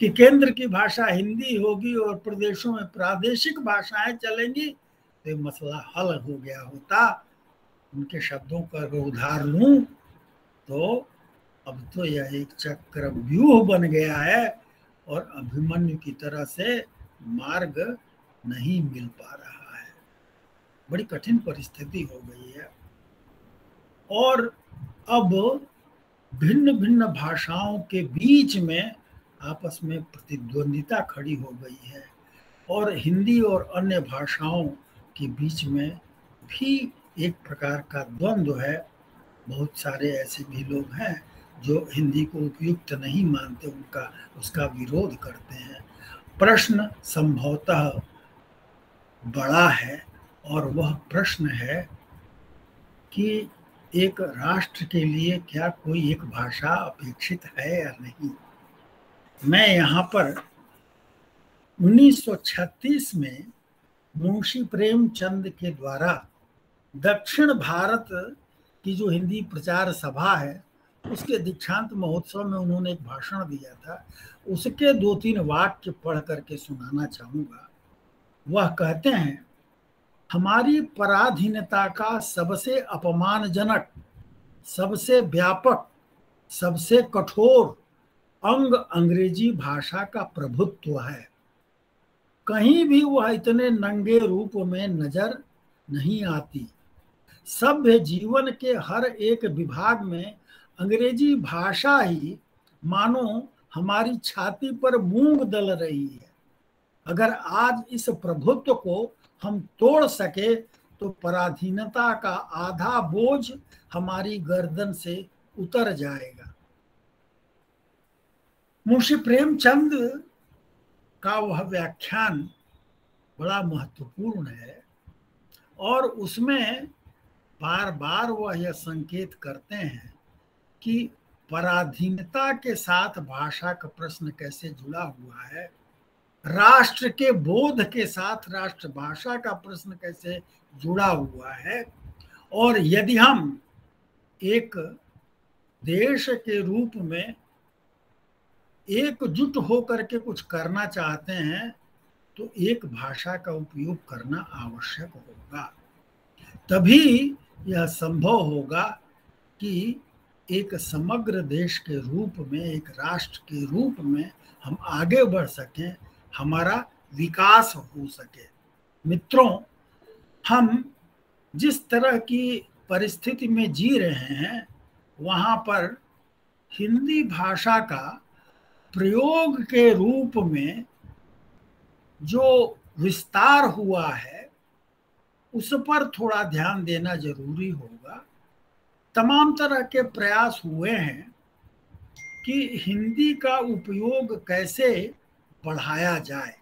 कि केंद्र की भाषा हिंदी होगी और प्रदेशों में प्रादेशिक भाषाएँ चलेंगी तो ये मसला हल हो गया होता। उनके शब्दों का अगर उधार लूँ तो अब तो यह एक चक्र व्यूह बन गया है और अभिमन्यु की तरह से मार्ग नहीं मिल पा रहा है। बड़ी कठिन परिस्थिति हो गई है। और अब भिन्न भिन्न भाषाओं के बीच में आपस में प्रतिद्वंदिता खड़ी हो गई है और हिंदी और अन्य भाषाओं के बीच में भी एक प्रकार का द्वंद्व है। बहुत सारे ऐसे भी लोग हैं जो हिंदी को उपयुक्त नहीं मानते, उनका, उसका विरोध करते हैं। प्रश्न संभवतः बड़ा है और वह प्रश्न है कि एक राष्ट्र के लिए क्या कोई एक भाषा अपेक्षित है या नहीं? मैं यहाँ पर 1936 में मुंशी प्रेमचंद के द्वारा दक्षिण भारत की जो हिंदी प्रचार सभा है उसके दीक्षांत महोत्सव में उन्होंने एक भाषण दिया था। उसके दो तीन वाक्य पढ़ करके सुनाना चाहूँगा। वह कहते हैं, हमारी पराधीनता का सबसे अपमानजनक, सबसे व्यापक, सबसे कठोर अंग अंग्रेज़ी भाषा का प्रभुत्व है। कहीं भी वह इतने नंगे रूप में नज़र नहीं आती। सभ्य जीवन के हर एक विभाग में अंग्रेज़ी भाषा ही, मानो हमारी छाती पर मूंग दल रही है। अगर आज इस प्रभुत्व को हम तोड़ सके तो पराधीनता का आधा बोझ हमारी गर्दन से उतर जाएगा। मुंशी प्रेमचंद का वह व्याख्यान बड़ा महत्वपूर्ण है, और उसमें बार बार वह यह संकेत करते हैं कि पराधीनता के साथ भाषा का प्रश्न कैसे जुड़ा हुआ है? राष्ट्र के बोध के साथ राष्ट्रभाषा का प्रश्न कैसे जुड़ा हुआ है? और यदि हम एक देश के रूप में एकजुट होकर के कुछ करना चाहते हैं तो एक भाषा का उपयोग करना आवश्यक होगा। तभी यह संभव होगा कि एक समग्र देश के रूप में, एक राष्ट्र के रूप में हम आगे बढ़ सकें, हमारा विकास हो सके। मित्रों, हम जिस तरह की परिस्थिति में जी रहे हैं, वहाँ पर हिंदी भाषा का प्रयोग के रूप में जो विस्तार हुआ है, उस पर थोड़ा ध्यान देना ज़रूरी होगा। तमाम तरह के प्रयास हुए हैं कि हिंदी का उपयोग कैसे बढ़ाया जाए।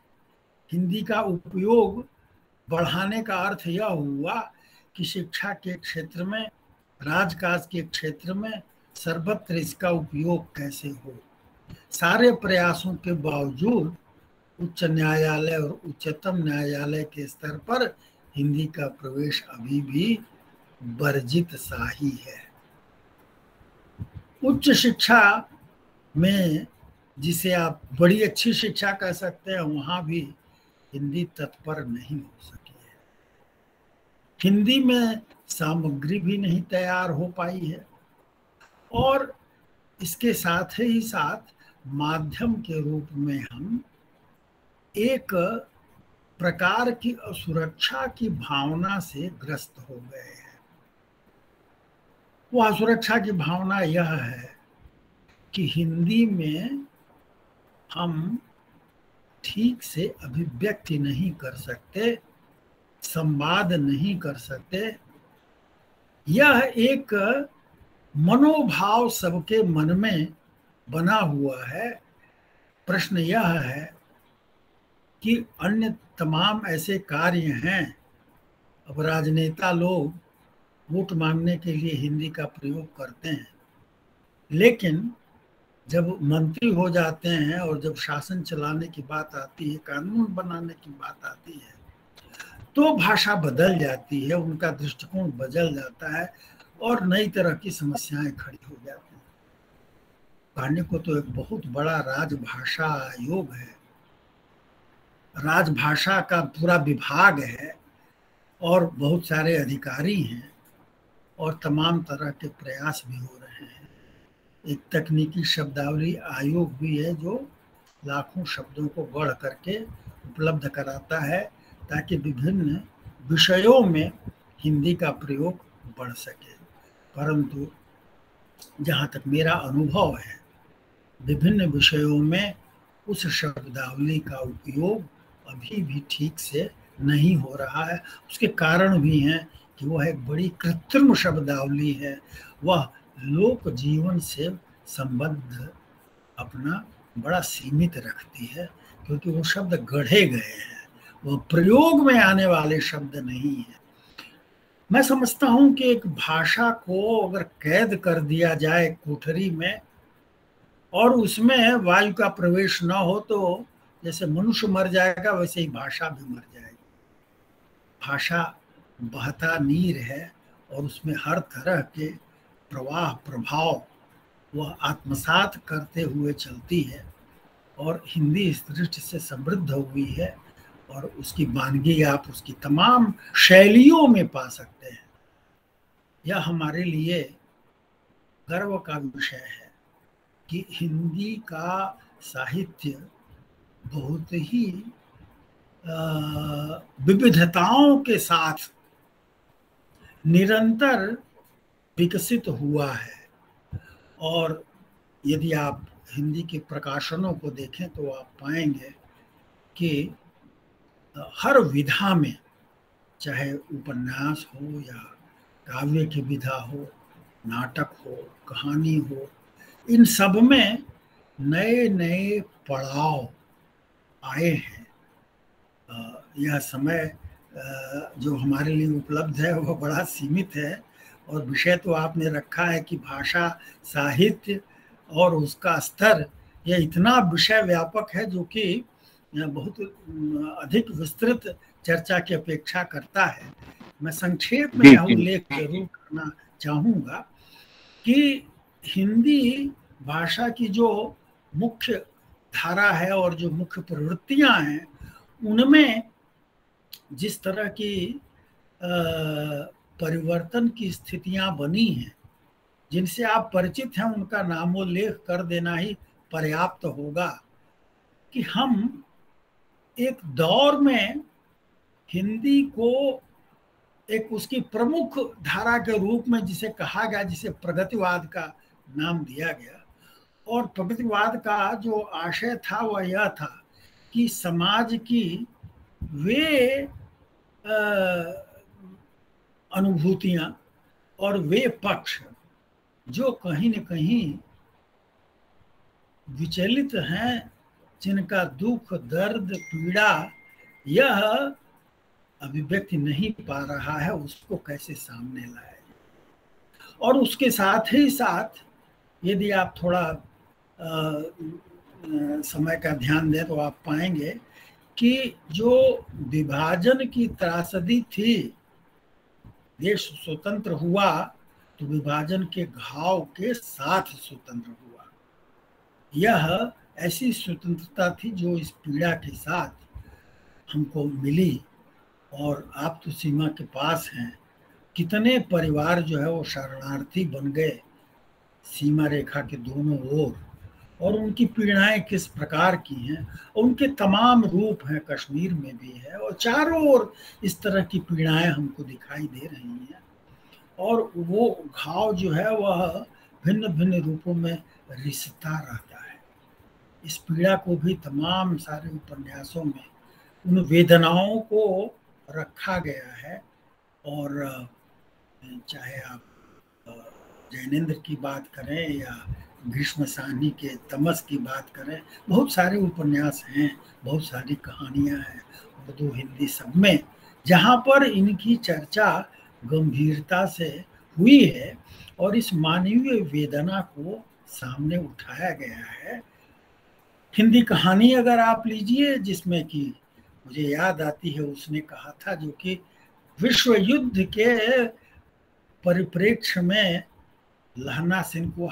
हिंदी का उपयोग बढ़ाने का अर्थ यह हुआ कि शिक्षा के क्षेत्र में, राजकाज के क्षेत्र में सर्वत्र इसका उपयोग कैसे हो। सारे प्रयासों के बावजूद उच्च न्यायालय और उच्चतम न्यायालय के स्तर पर हिंदी का प्रवेश अभी भी वर्जित सा ही। है उच्च शिक्षा में जिसे आप बड़ी अच्छी शिक्षा कह सकते हैं, वहाँ भी हिंदी तत्पर नहीं हो सकी है। हिंदी में सामग्री भी नहीं तैयार हो पाई है और इसके साथ ही साथ माध्यम के रूप में हम एक प्रकार की असुरक्षा की भावना से ग्रस्त हो गए वह असुरक्षा की भावना यह है कि हिंदी में हम ठीक से अभिव्यक्ति नहीं कर सकते, संवाद नहीं कर सकते। यह एक मनोभाव सबके मन में बना हुआ है। प्रश्न यह है कि अन्य तमाम ऐसे कार्य हैं। अब राजनेता लोग वोट मांगने के लिए हिंदी का प्रयोग करते हैं। लेकिन जब मंत्री हो जाते हैं और जब शासन चलाने की बात आती है, कानून बनाने की बात आती है तो भाषा बदल जाती है, उनका दृष्टिकोण बदल जाता है और नई तरह की समस्याएँ खड़ी हो जाती हैं। कहानी को तो एक बहुत बड़ा राजभाषा आयोग है। राजभाषा का पूरा विभाग है और बहुत सारे अधिकारी हैं। और तमाम तरह के प्रयास भी हो रहे हैं। एक तकनीकी शब्दावली आयोग भी है जो लाखों शब्दों को गढ़ करके उपलब्ध कराता है ताकि विभिन्न विषयों में हिंदी का प्रयोग बढ़ सके। परंतु जहाँ तक मेरा अनुभव है, विभिन्न विषयों में उस शब्दावली का उपयोग अभी भी ठीक से नहीं हो रहा है। उसके कारण भी हैं कि वह एक बड़ी कृत्रिम शब्दावली है। वह लोक जीवन से संबद्ध अपना बड़ा सीमित रखती है, क्योंकि वो शब्द गढ़े गए हैं। वो प्रयोग में आने वाले शब्द नहीं है। मैं समझता हूँ कि एक भाषा को अगर कैद कर दिया जाए कोठरी में, और उसमें वायु का प्रवेश न हो तो जैसे मनुष्य मर जाएगा, वैसे ही भाषा भी मर जाएगी। भाषा बहता नीर है और उसमें हर तरह के प्रवाह, प्रभाव वह आत्मसात करते हुए चलती है और हिंदी इस दृष्टि से समृद्ध हुई है और उसकी वानगी आप उसकी तमाम शैलियों में पा सकते हैं। यह हमारे लिए गर्व का विषय है कि हिंदी का साहित्य बहुत ही विविधताओं के साथ निरंतर विकसित हुआ है। और यदि आप हिंदी के प्रकाशनों को देखें तो आप पाएँगे कि हर विधा में, चाहे उपन्यास हो या काव्य की विधा हो, नाटक हो, कहानी हो, इन सब में नए नए पड़ाव आए हैं। यह समय जो हमारे लिए उपलब्ध है वह बड़ा सीमित है। और विषय तो आपने रखा है कि भाषा साहित्य और उसका स्तर यह इतना विषय व्यापक है जो कि बहुत अधिक विस्तृत चर्चा की अपेक्षा करता है। मैं संक्षेप में यह उल्लेख ज़रूर करना चाहूँगा कि हिंदी भाषा की जो मुख्य धारा है और जो मुख्य प्रवृत्तियाँ हैं उनमें जिस तरह की परिवर्तन की स्थितियाँ बनी हैं, जिनसे आप परिचित हैं, उनका नामोल्लेख कर देना ही पर्याप्त होगा कि हम एक दौर में हिंदी को एक उसकी प्रमुख धारा के रूप में जिसे कहा गया, जिसे प्रगतिवाद का नाम दिया गया। और प्रगतिवाद का जो आशय था, वह यह था कि समाज की वे अनुभूतियाँ और वे पक्ष जो कहीं न कहीं विचलित हैं जिनका दुख दर्द पीड़ा यह अभिव्यक्ति नहीं पा रहा है उसको कैसे सामने लाए? और उसके साथ ही साथ यदि आप थोड़ा आ, समय का ध्यान दें तो आप पाएँगे कि जो विभाजन की त्रासदी थी, देश स्वतंत्र हुआ तो विभाजन के घाव के साथ स्वतंत्र हुआ। यह ऐसी स्वतंत्रता थी जो इस पीड़ा के साथ हमको मिली और आप तो सीमा के पास हैं। कितने परिवार जो है वो शरणार्थी बन गए, सीमा रेखा के दोनों ओर। और उनकी पीड़ाएँ किस प्रकार की हैं उनके तमाम रूप हैं कश्मीर में भी है, और चारों ओर इस तरह की पीड़ाएँ हमको दिखाई दे रही हैं। और वो घाव जो है, वह भिन्न भिन्न रूपों में रिश्ता रहता है। इस पीड़ा को भी तमाम सारे उपन्यासों में उन वेदनाओं को रखा गया है। और चाहे आप जैनेन्द्र की बात करें या भीष्म साहनी के तमस की बात करें, बहुत सारे उपन्यास हैं, बहुत सारी कहानियाँ हैं, उर्दू, हिंदी सब में, जहाँ पर इनकी चर्चा गंभीरता से हुई है और इस मानवीय वेदना को सामने उठाया गया है। हिंदी कहानी अगर आप लीजिए, जिसमें कि मुझे याद आती है, उसने कहा था जो कि विश्व युद्ध के परिप्रेक्ष्य में लहना सिंह को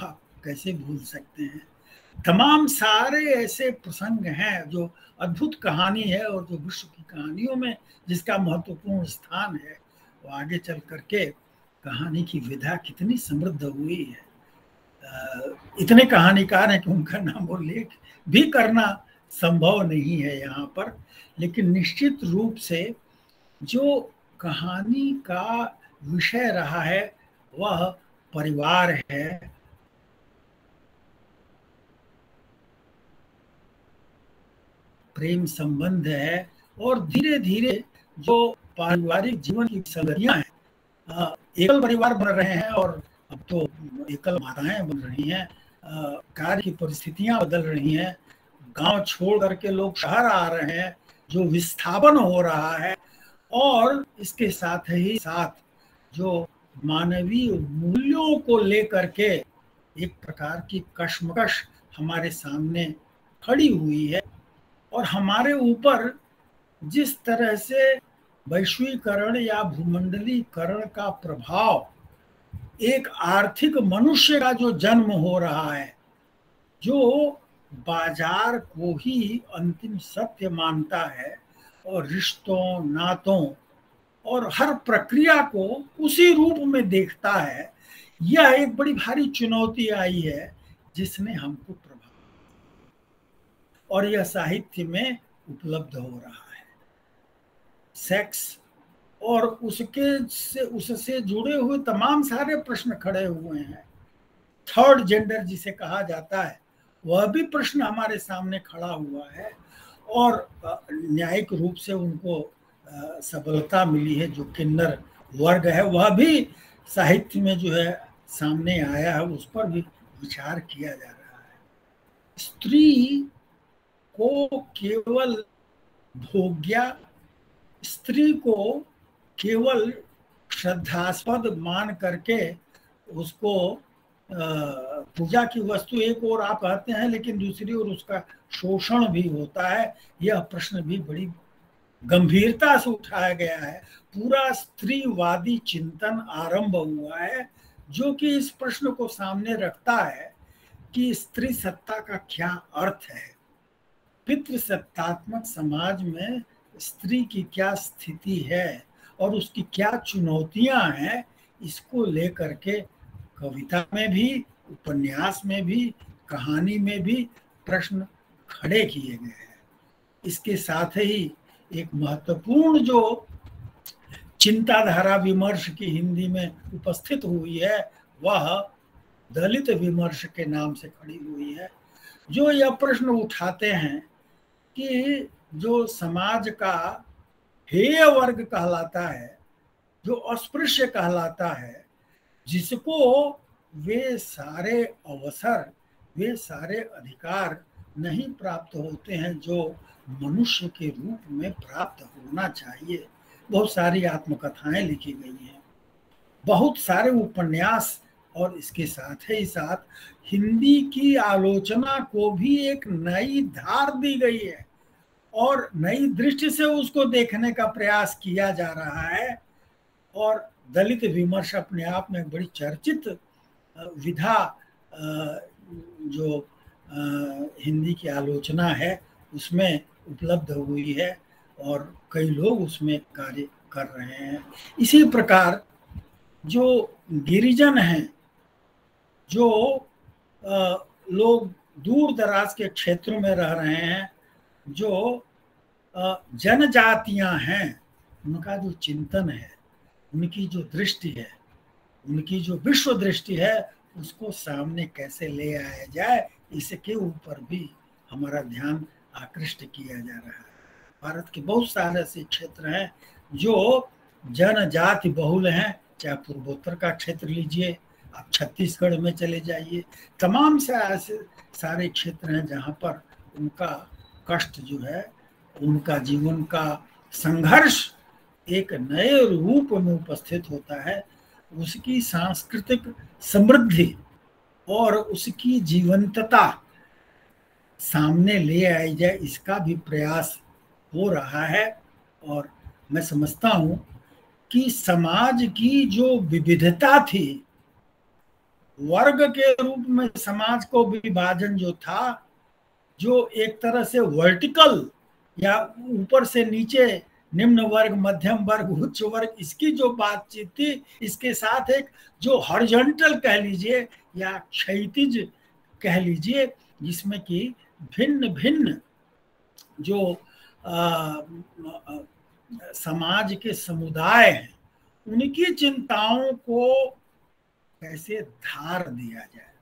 कैसे भूल सकते हैं? तमाम सारे ऐसे प्रसंग हैं जो अद्भुत कहानी है और जो विश्व की कहानियों में जिसका महत्वपूर्ण स्थान है, वो आगे चल करके कहानी की विधा कितनी समृद्ध हुई है। इतने कहानीकार हैं कि उनका नाम उल्लेख भी करना संभव नहीं है यहाँ पर, लेकिन निश्चित रूप से जो कहानी का विषय रहा है, वह परिवार है प्रेम संबंध है और धीरे धीरे जो पारिवारिक जीवन की संगतियाँ हैं एकल परिवार बन रहे हैं और अब तो एकल माताएँ बन रही हैं कार्य की परिस्थितियाँ बदल रही हैं, गाँव छोड़ करके लोग शहर आ रहे हैं, जो विस्थापन हो रहा है और इसके साथ ही साथ जो मानवीय मूल्यों को लेकर के एक प्रकार की कश्मकश हमारे सामने खड़ी हुई है। और हमारे ऊपर जिस तरह से वैश्वीकरण या भूमंडलीकरण का प्रभाव, एक आर्थिक मनुष्य का जो जन्म हो रहा है, जो बाज़ार को ही अंतिम सत्य मानता है और रिश्तों, नातों और हर प्रक्रिया को उसी रूप में देखता है, यह एक बड़ी भारी चुनौती आई है जिसने हमको और यह साहित्य में उपलब्ध हो रहा है। सेक्स और उसके से, उससे जुड़े हुए तमाम सारे प्रश्न खड़े हुए हैं। थर्ड जेंडर जिसे कहा जाता है, वह भी प्रश्न हमारे सामने खड़ा हुआ है और न्यायिक रूप से उनको सबलता मिली है, जो किन्नर वर्ग है, वह भी साहित्य में जो है सामने आया है, उस पर भी विचार किया जा रहा है। स्त्री को केवल भोग्या स्त्री को केवल श्रद्धास्पद मान करके उसको पूजा की वस्तु एक और आप कहते हैं, लेकिन दूसरी ओर उसका शोषण भी होता है। यह प्रश्न भी बड़ी गंभीरता से उठाया गया है। पूरा स्त्रीवादी चिंतन आरंभ हुआ है, जो कि इस प्रश्न को सामने रखता है कि स्त्री सत्ता का क्या अर्थ है। पितृसत्तात्मक समाज में स्त्री की क्या स्थिति है और उसकी क्या चुनौतियाँ हैं, इसको लेकर के कविता में भी, उपन्यास में भी, कहानी में भी प्रश्न खड़े किए गए हैं। इसके साथ ही एक महत्वपूर्ण जो चिंताधारा विमर्श की हिंदी में उपस्थित हुई है, वह दलित विमर्श के नाम से खड़ी हुई है, जो यह प्रश्न उठाते हैं कि जो समाज का हेय वर्ग कहलाता है, जो अस्पृश्य कहलाता है, जिसको वे सारे अवसर, वे सारे अधिकार नहीं प्राप्त होते हैं जो मनुष्य के रूप में प्राप्त होना चाहिए। बहुत सारी आत्मकथाएँ लिखी गई हैं। बहुत सारे उपन्यास और इसके साथ ही साथ हिंदी की आलोचना को भी एक नई धार दी गई है। और नई दृष्टि से उसको देखने का प्रयास किया जा रहा है। और दलित विमर्श अपने आप में बड़ी चर्चित विधा जो हिंदी की आलोचना है, उसमें उपलब्ध हुई है और कई लोग उसमें कार्य कर रहे हैं। इसी प्रकार जो गिरिजन हैं, जो लोग दूर दराज के क्षेत्रों में रह रहे हैं जो जनजातियाँ हैं, उनका जो चिंतन है, उनकी जो दृष्टि है, उनकी जो विश्व दृष्टि है, उसको सामने कैसे ले आया जाए, इसके ऊपर भी हमारा ध्यान आकृष्ट किया जा रहा है। भारत के बहुत सारे ऐसे क्षेत्र हैं, जो जनजाति बहुल हैं, चाहे पूर्वोत्तर का क्षेत्र लीजिए, आप छत्तीसगढ़ में चले जाइए, तमाम से ऐसे सारे क्षेत्र हैं जहाँ पर उनका कष्ट जो है, उनका जीवन का संघर्ष एक नए रूप में उपस्थित होता है। उसकी सांस्कृतिक समृद्धि और उसकी जीवंतता सामने ले आई जाए, इसका भी प्रयास हो रहा है। और मैं समझता हूँ कि समाज की जो विविधता थी, वर्ग के रूप में समाज को विभाजन जो था जो एक तरह से वर्टिकल या ऊपर से नीचे निम्न वर्ग मध्यम वर्ग उच्च वर्ग इसकी जो बातचीत थी इसके साथ एक जो हॉरिजॉन्टल कह लीजिए या क्षैतिज कह लीजिए जिसमें कि भिन्न भिन्न जो आ, आ, समाज के समुदाय हैं उनकी चिंताओं को कैसे धार दिया जाए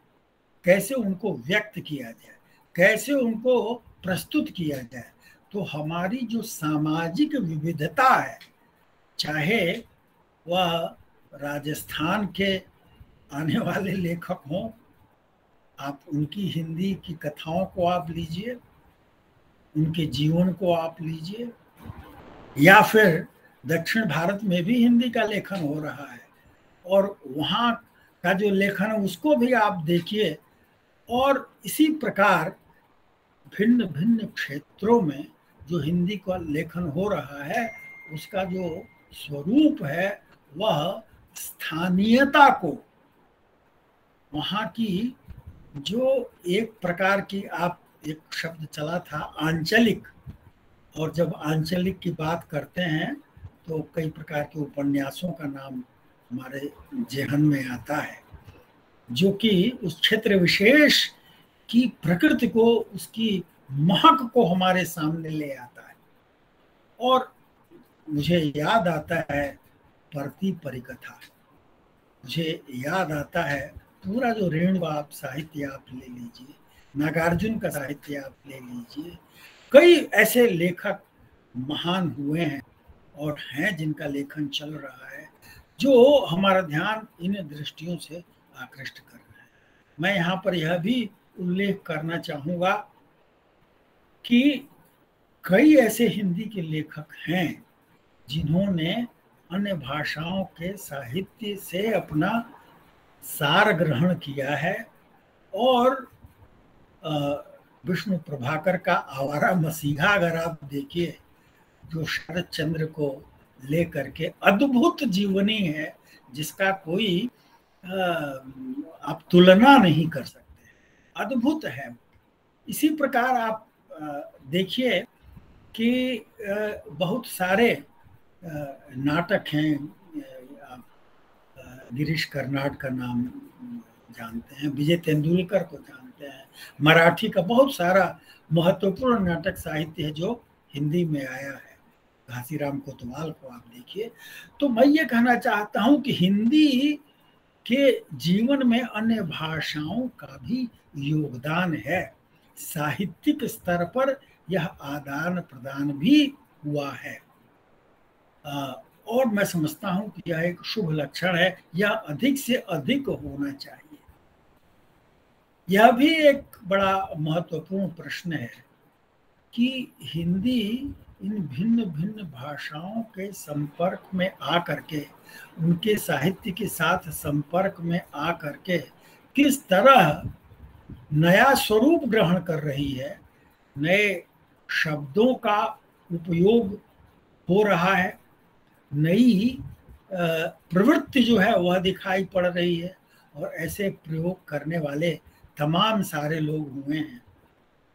कैसे उनको व्यक्त किया जाए। कैसे उनको प्रस्तुत किया जाए? तो हमारी जो सामाजिक विविधता है, चाहे वह राजस्थान के आने वाले लेखक हों, आप उनकी हिंदी की कथाओं को आप लीजिए, उनके जीवन को आप लीजिए, या फिर दक्षिण भारत में भी हिंदी का लेखन हो रहा है, और वहाँ का जो लेखन है, उसको भी आप देखिए, और इसी प्रकार भिन्न भिन्न क्षेत्रों में जो हिंदी का लेखन हो रहा है, उसका जो स्वरूप है, वह स्थानीयता को, वहाँ की जो एक प्रकार की आप एक शब्द चला था, आंचलिक, और जब आंचलिक की बात करते हैं तो कई प्रकार के उपन्यासों का नाम हमारे जेहन में आता है, जो कि उस क्षेत्र विशेष की प्रकृति को, उसकी महक को हमारे सामने ले आता है। और मुझे याद आता है परती परिकथा। मुझे याद आता है पूरा जो रेणु आप साहित्य आप ले लीजिए, नागार्जुन का साहित्य आप ले लीजिए, कई ऐसे लेखक महान हुए हैं और हैं जिनका लेखन चल रहा है, जो हमारा ध्यान इन दृष्टियों से आकृष्ट कर रहे हैं। मैं यहाँ पर यह भी उल्लेख करना चाहूँगा कि कई ऐसे हिंदी के लेखक हैं जिन्होंने अन्य भाषाओं के साहित्य से अपना सार ग्रहण किया है और विष्णु प्रभाकर का आवारा मसीहा अगर आप देखिए, जो शरद चंद्र को लेकर के अद्भुत जीवनी है, जिसका कोई आप तुलना नहीं कर सकते। अद्भुत है। इसी प्रकार आप देखिए कि बहुत सारे नाटक हैं आप गिरीश कर्नाड का नाम जानते हैं, विजय तेंदुलकर को जानते हैं, मराठी का बहुत सारा महत्वपूर्ण नाटक साहित्य है जो हिंदी में आया है। घासीराम कोतवाल को आप देखिए। तो मैं ये कहना चाहता हूँ कि हिंदी के जीवन में अन्य भाषाओं का भी योगदान है। साहित्यिक स्तर पर यह आदान प्रदान भी हुआ है। और मैं समझता हूँ कि यह एक शुभ लक्षण है, यह अधिक से अधिक होना चाहिए। यह भी एक बड़ा महत्वपूर्ण प्रश्न है कि हिंदी इन भिन्न भिन्न भाषाओं के संपर्क में आ करके उनके साहित्य के साथ संपर्क में आ करके किस तरह नया स्वरूप ग्रहण कर रही है, नए शब्दों का उपयोग हो रहा है, नई प्रवृत्ति जो है वह दिखाई पड़ रही है, और ऐसे प्रयोग करने वाले तमाम सारे लोग हुए हैं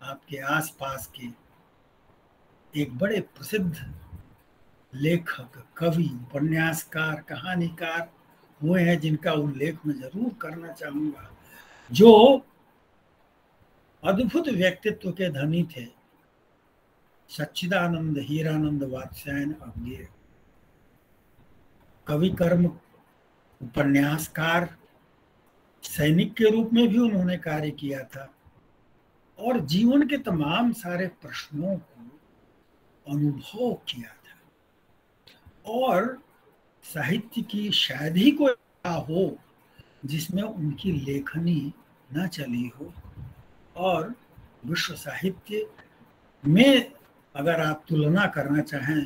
आपके आसपास के एक बड़े प्रसिद्ध लेखक, कवि, उपन्यासकार, कहानीकार हुए हैं, जिनका उल्लेख मैं ज़रूर करना चाहूँगा, जो अद्भुत व्यक्तित्व के धनी थे। सच्चिदानंद, हीरानंद वात्स्यायन अवगेय कवि, कर्म, उपन्यासकार, सैनिक के रूप में भी उन्होंने कार्य किया था। और जीवन के तमाम सारे प्रश्नों अनुभव किया था। और साहित्य की शायद ही कोई हो, जिसमें उनकी लेखनी न चली हो, और विश्व साहित्य में अगर आप तुलना करना चाहें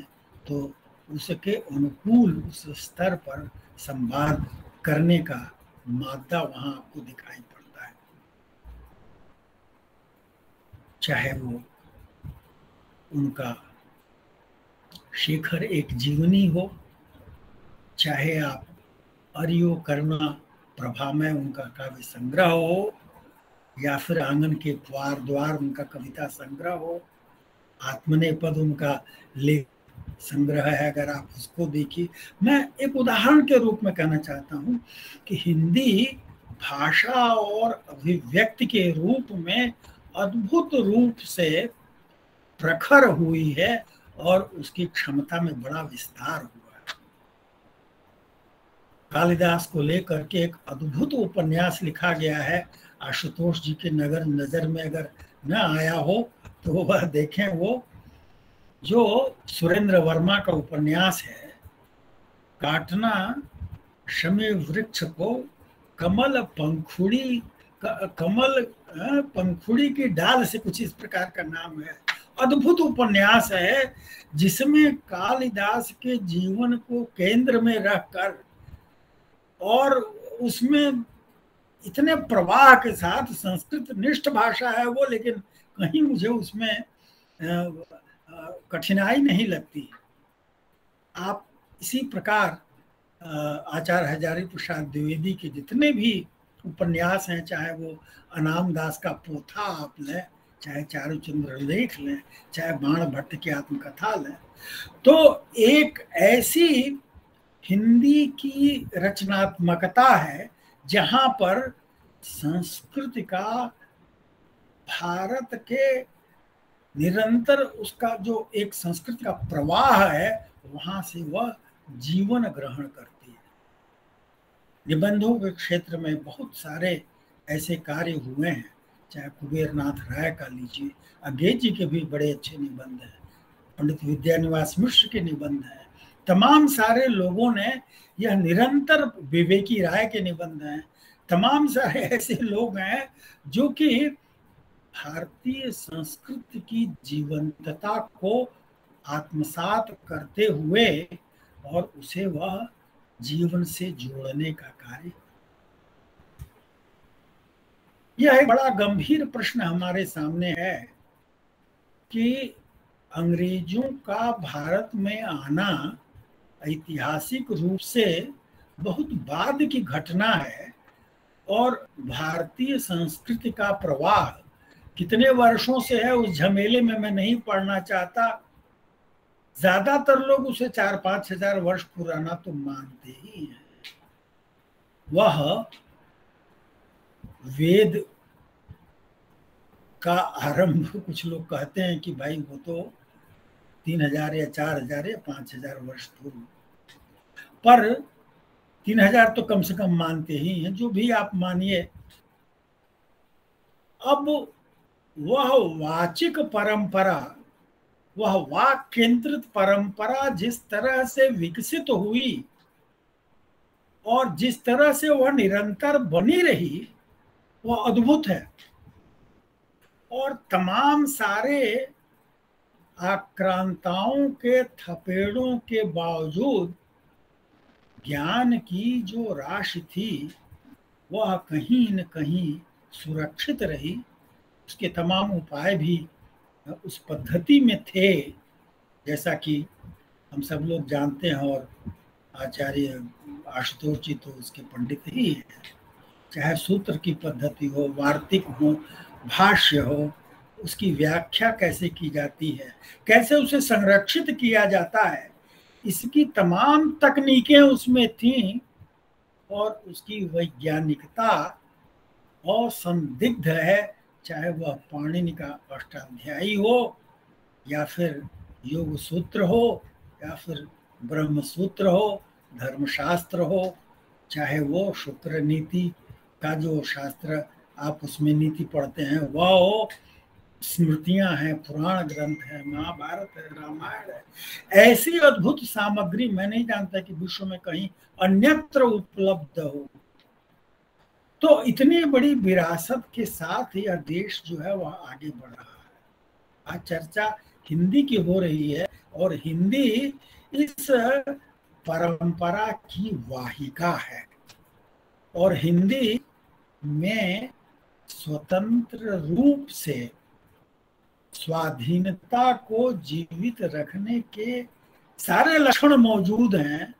तो उसके अनुकूल उस स्तर पर संवाद करने का मादा वहाँ आपको दिखाई पड़ता है। चाहे वो उनका शेखर एक जीवनी हो, चाहे आप अरियो करुणा प्रभा में उनका काव्य संग्रह हो, या फिर आँगन के द्वार द्वार उनका कविता संग्रह हो आत्मने पद उनका लेख संग्रह है, अगर आप उसको देखिए। मैं एक उदाहरण के रूप में कहना चाहता हूँ कि हिंदी भाषा और अभिव्यक्ति के रूप में अद्भुत रूप से प्रखर हुई है और उसकी क्षमता में बड़ा विस्तार हुआ कालिदास को लेकर के एक अद्भुत उपन्यास लिखा गया है। आशुतोष जी के नगर, नज़र में अगर न आया हो तो वह देखें वो, जो सुरेंद्र वर्मा का उपन्यास है, काटना शमी वृक्ष को कमल पंखुड़ी कमल पंखुड़ी की डाल से कुछ इस प्रकार का नाम है। अद्भुत उपन्यास है, जिसमें कालिदास के जीवन को केंद्र में रखकर और उसमें इतने प्रवाह के साथ संस्कृत निष्ठ भाषा है वो, लेकिन कहीं मुझे उसमें कठिनाई नहीं लगती। आप इसी प्रकार आचार्य हजारी प्रसाद द्विवेदी के जितने भी उपन्यास हैं, चाहे वो अनाम दास का पोथा आप लें चाहे चारू चंद्र लेख लें, चाहे बाण भट्ट की आत्मकथा लें। तो एक ऐसी हिंदी की रचनात्मकता है जहाँ पर संस्कृति का भारत के निरंतर उसका जो एक संस्कृत का प्रवाह है, वहाँ से वह जीवन ग्रहण करती है। निबंधों के क्षेत्र में बहुत सारे ऐसे कार्य हुए हैं। चाहे कुबेरनाथ राय का लीजिए अगेज जी के भी बड़े अच्छे निबंध हैं, पंडित विद्यानिवास मिश्र के निबंध हैं। तमाम सारे लोगों ने यह निरंतर विवेकी राय के निबंध हैं। तमाम सारे [laughs] ऐसे लोग हैं जो कि भारतीय संस्कृति की जीवंतता को आत्मसात करते हुए और उसे वह जीवन से जोड़ने का कार्य यह एक बड़ा गंभीर प्रश्न हमारे सामने है कि अंग्रेज़ों का भारत में आना ऐतिहासिक रूप से बहुत बाद की घटना है और भारतीय संस्कृति का प्रवाह कितने वर्षों से है, उस झमेले में मैं नहीं पढ़ना चाहता। ज़्यादातर लोग उसे चार पाँच हज़ार वर्ष पुराना तो मानते ही हैं। वह वेद का आरंभ कुछ लोग कहते हैं कि भाई वो तो तीन हज़ार या चार हज़ार या पाँच हज़ार वर्ष पूर्व। पर तीन हज़ार तो कम से कम मानते ही हैं, जो भी आप मानिए। अब वह वाचिक परंपरा, वह वाक केंद्रित परंपरा जिस तरह से विकसित हुई और जिस तरह से वह निरंतर बनी रही वह अद्भुत है। और तमाम सारे आक्रांताओं के थपेड़ों के बावजूद ज्ञान की जो राशि थी, वह कहीं न कहीं सुरक्षित रही। उसके तमाम उपाय भी उस पद्धति में थे, जैसा कि हम सब लोग जानते हैं और आचार्य आशुतोष जी तो उसके पंडित ही हैं। चाहे सूत्र की पद्धति हो, वार्तिक हो, भाष्य हो, उसकी व्याख्या कैसे की जाती है, कैसे उसे संरक्षित किया जाता है, इसकी तमाम तकनीकें उसमें थी और उसकी वैज्ञानिकता और संदिग्ध है, चाहे वह पाणिनि का अष्टाध्यायी हो या फिर योग सूत्र हो या फिर ब्रह्म सूत्र हो, धर्मशास्त्र हो, चाहे वो शुक्र नीति का जो शास्त्र आप उसमें नीति पढ़ते हैं, वह स्मृतियाँ हैं, पुराण ग्रंथ है, महाभारत है, रामायण है। ऐसी अद्भुत सामग्री मैं नहीं जानता कि विश्व में कहीं अन्यत्र उपलब्ध हो। तो इतनी बड़ी विरासत के साथ यह देश जो है वह आगे बढ़ रहा है। आज चर्चा हिंदी की हो रही है और हिंदी इस परंपरा की वाहिका है। और हिंदी में स्वतंत्र रूप से स्वाधीनता को जीवित रखने के सारे लक्षण मौजूद हैं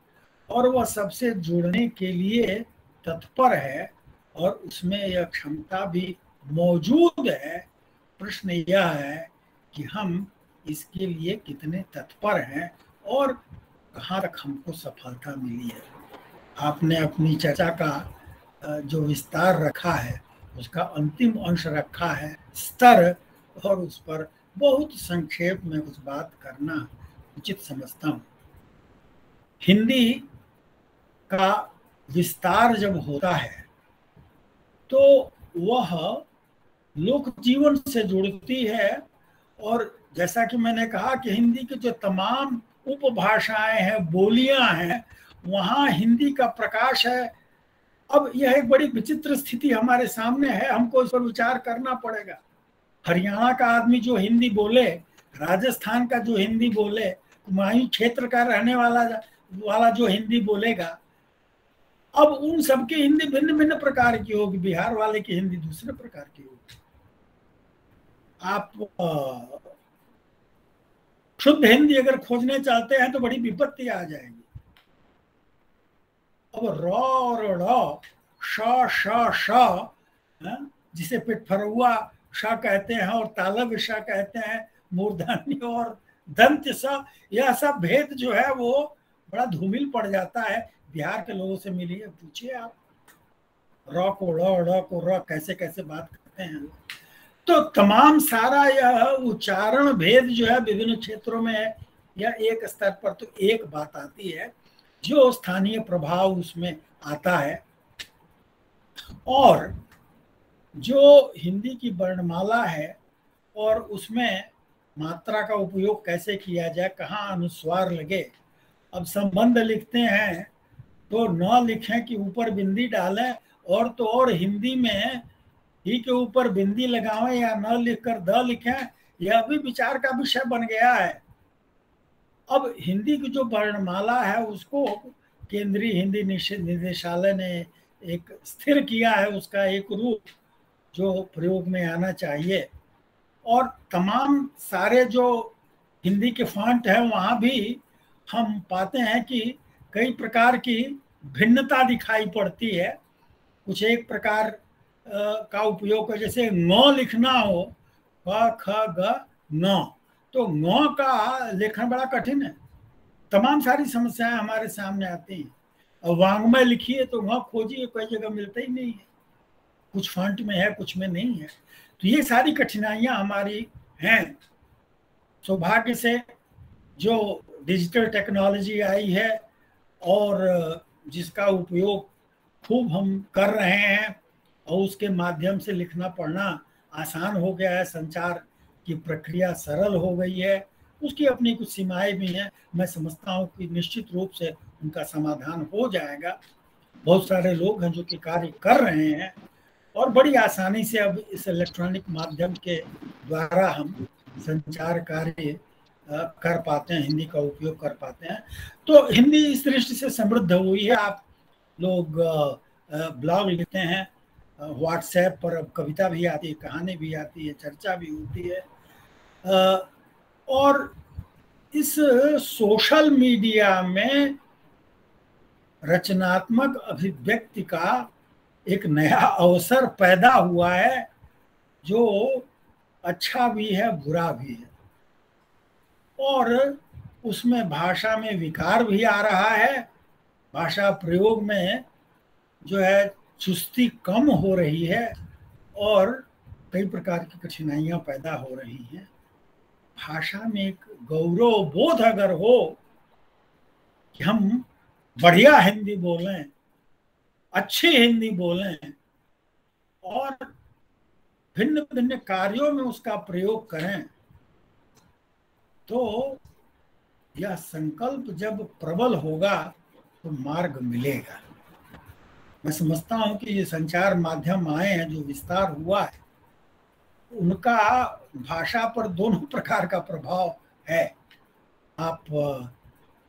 और वह सबसे जुड़ने के लिए तत्पर है और उसमें यह क्षमता भी मौजूद है। प्रश्न यह है कि हम इसके लिए कितने तत्पर हैं और कहाँ तक हमको सफलता मिली है। आपने अपनी चर्चा का जो विस्तार रखा है, उसका अंतिम अंश रखा है, स्तर और उस पर बहुत संक्षेप में कुछ बात करना उचित समझता हूँ। हिंदी का विस्तार जब होता है तो वह लोक जीवन से जुड़ती है और जैसा कि मैंने कहा कि हिंदी की जो तमाम उपभाषाएँ हैं, बोलियाँ हैं, वहाँ हिंदी का प्रकाश है अब यह एक बड़ी विचित्र स्थिति हमारे सामने है, हमको इस पर विचार करना पड़ेगा। हरियाणा का आदमी जो हिंदी बोले, राजस्थान का जो हिंदी बोले वहीं क्षेत्र का रहने वाला वाला जो हिंदी बोलेगा, अब उन सबकी हिंदी भिन्न भिन्न प्रकार की होगी, बिहार वाले की हिंदी दूसरे प्रकार की होगी। आप शुद्ध हिंदी अगर खोजने चाहते हैं तो बड़ी विपत्ति आ जाएगी। अब हाँ, जिसे पिटफरुआ श कहते हैं और तालब श कहते हैं मूर्धन्य और दंत स यह सब भेद जो है वो बड़ा धूमिल पड़ जाता है। बिहार के लोगों से मिलिए पूछिए आप। र को ड़ को र कैसे कैसे बात करते हैं। तो तमाम सारा यह उच्चारण भेद जो है विभिन्न क्षेत्रों में है या एक स्तर पर तो एक बात आती है। जो स्थानीय प्रभाव उसमें आता है। और जो हिंदी की वर्णमाला है और उसमें मात्रा का उपयोग कैसे किया जाए, कहाँ अनुस्वार लगे, अब संबंध लिखते हैं तो न लिखें कि ऊपर बिंदी डालें और तो और हिंदी में ही के ऊपर बिंदी लगावें या न लिखकर द लिखें, यह भी विचार का विषय बन गया है। अब हिंदी की जो वर्णमाला है, उसको केंद्रीय हिंदी निदेशालय ने एक स्थिर किया है, उसका एक रूप जो प्रयोग में आना चाहिए। और तमाम सारे जो हिंदी के फॉन्ट हैं, वहाँ भी हम पाते हैं कि कई प्रकार की भिन्नता दिखाई पड़ती है। कुछ एक प्रकार का उपयोग जैसे ङ लिखना हो क ख, ग तो ङ का लेखन बड़ा कठिन है। तमाम सारी समस्याएँ हमारे सामने आती हैं। और वांग्मय लिखिए तो वहाँ खोजिए, कोई जगह मिलता ही नहीं है। कुछ फंट में है, कुछ में नहीं है। तो ये सारी कठिनाइयाँ हमारी हैं। सौभाग्य से जो डिजिटल टेक्नोलॉजी आई है और जिसका उपयोग खूब हम कर रहे हैं और उसके माध्यम से लिखना पढ़ना आसान हो गया है, संचार की प्रक्रिया सरल हो गई है, उसकी अपनी कुछ सीमाएँ भी हैं। मैं समझता हूँ कि निश्चित रूप से उनका समाधान हो जाएगा। बहुत सारे लोग हैं जो कि कार्य कर रहे हैं और बड़ी आसानी से अब इस इलेक्ट्रॉनिक माध्यम के द्वारा हम संचार कार्य कर पाते हैं, हिंदी का उपयोग कर पाते हैं। तो हिंदी इस दृष्टि से समृद्ध हुई है। आप लोग ब्लॉग लिखते हैं व्हाट्सएप पर अब कविता भी आती है, कहानी भी आती है, चर्चा भी होती है। और इस सोशल मीडिया में रचनात्मक अभिव्यक्ति का एक नया अवसर पैदा हुआ है, जो अच्छा भी है, बुरा भी है। और उसमें भाषा में विकार भी आ रहा है। भाषा प्रयोग में जो है, चुस्ती कम हो रही है और कई प्रकार की कठिनाइयाँ पैदा हो रही हैं। भाषा में एक गौरव बोध अगर हो कि हम बढ़िया हिंदी बोलें, अच्छी हिंदी बोलें और भिन्न भिन्न कार्यों में उसका प्रयोग करें तो यह संकल्प जब प्रबल होगा तो मार्ग मिलेगा। मैं समझता हूँ कि ये संचार माध्यम आए हैं, जो विस्तार हुआ है। उनका भाषा पर दोनों प्रकार का प्रभाव है। आप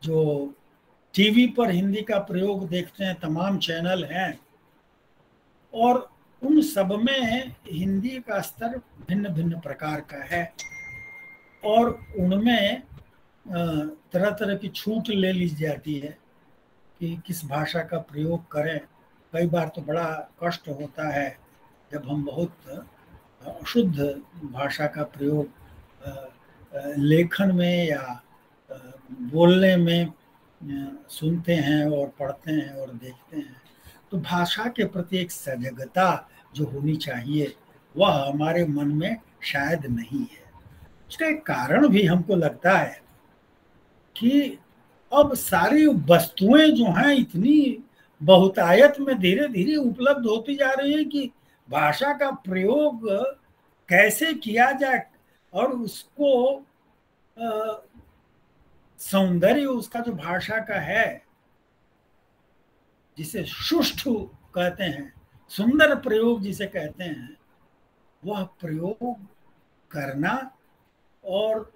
जो टीवी पर हिंदी का प्रयोग देखते हैं, तमाम चैनल हैं, और उन सब में हिंदी का स्तर भिन्न भिन्न प्रकार का है, और उनमें तरह तरह की छूट ले ली जाती है कि किस भाषा का प्रयोग करें। कई बार तो बड़ा कष्ट होता है जब हम बहुत अशुद्ध भाषा का प्रयोग लेखन में या बोलने में सुनते हैं और पढ़ते हैं और देखते हैं तो भाषा के प्रति एक सजगता जो होनी चाहिए, वह हमारे मन में शायद नहीं है। उसका एक कारण भी हमको लगता है कि अब सारी वस्तुएँ जो हैं, इतनी बहुतायत में धीरे धीरे उपलब्ध होती जा रही है कि भाषा का प्रयोग कैसे किया जाए और उसको सौंदर्य उसका जो भाषा का है, जिसे सुष्ठु कहते हैं, सुंदर प्रयोग जिसे कहते हैं, वह प्रयोग करना और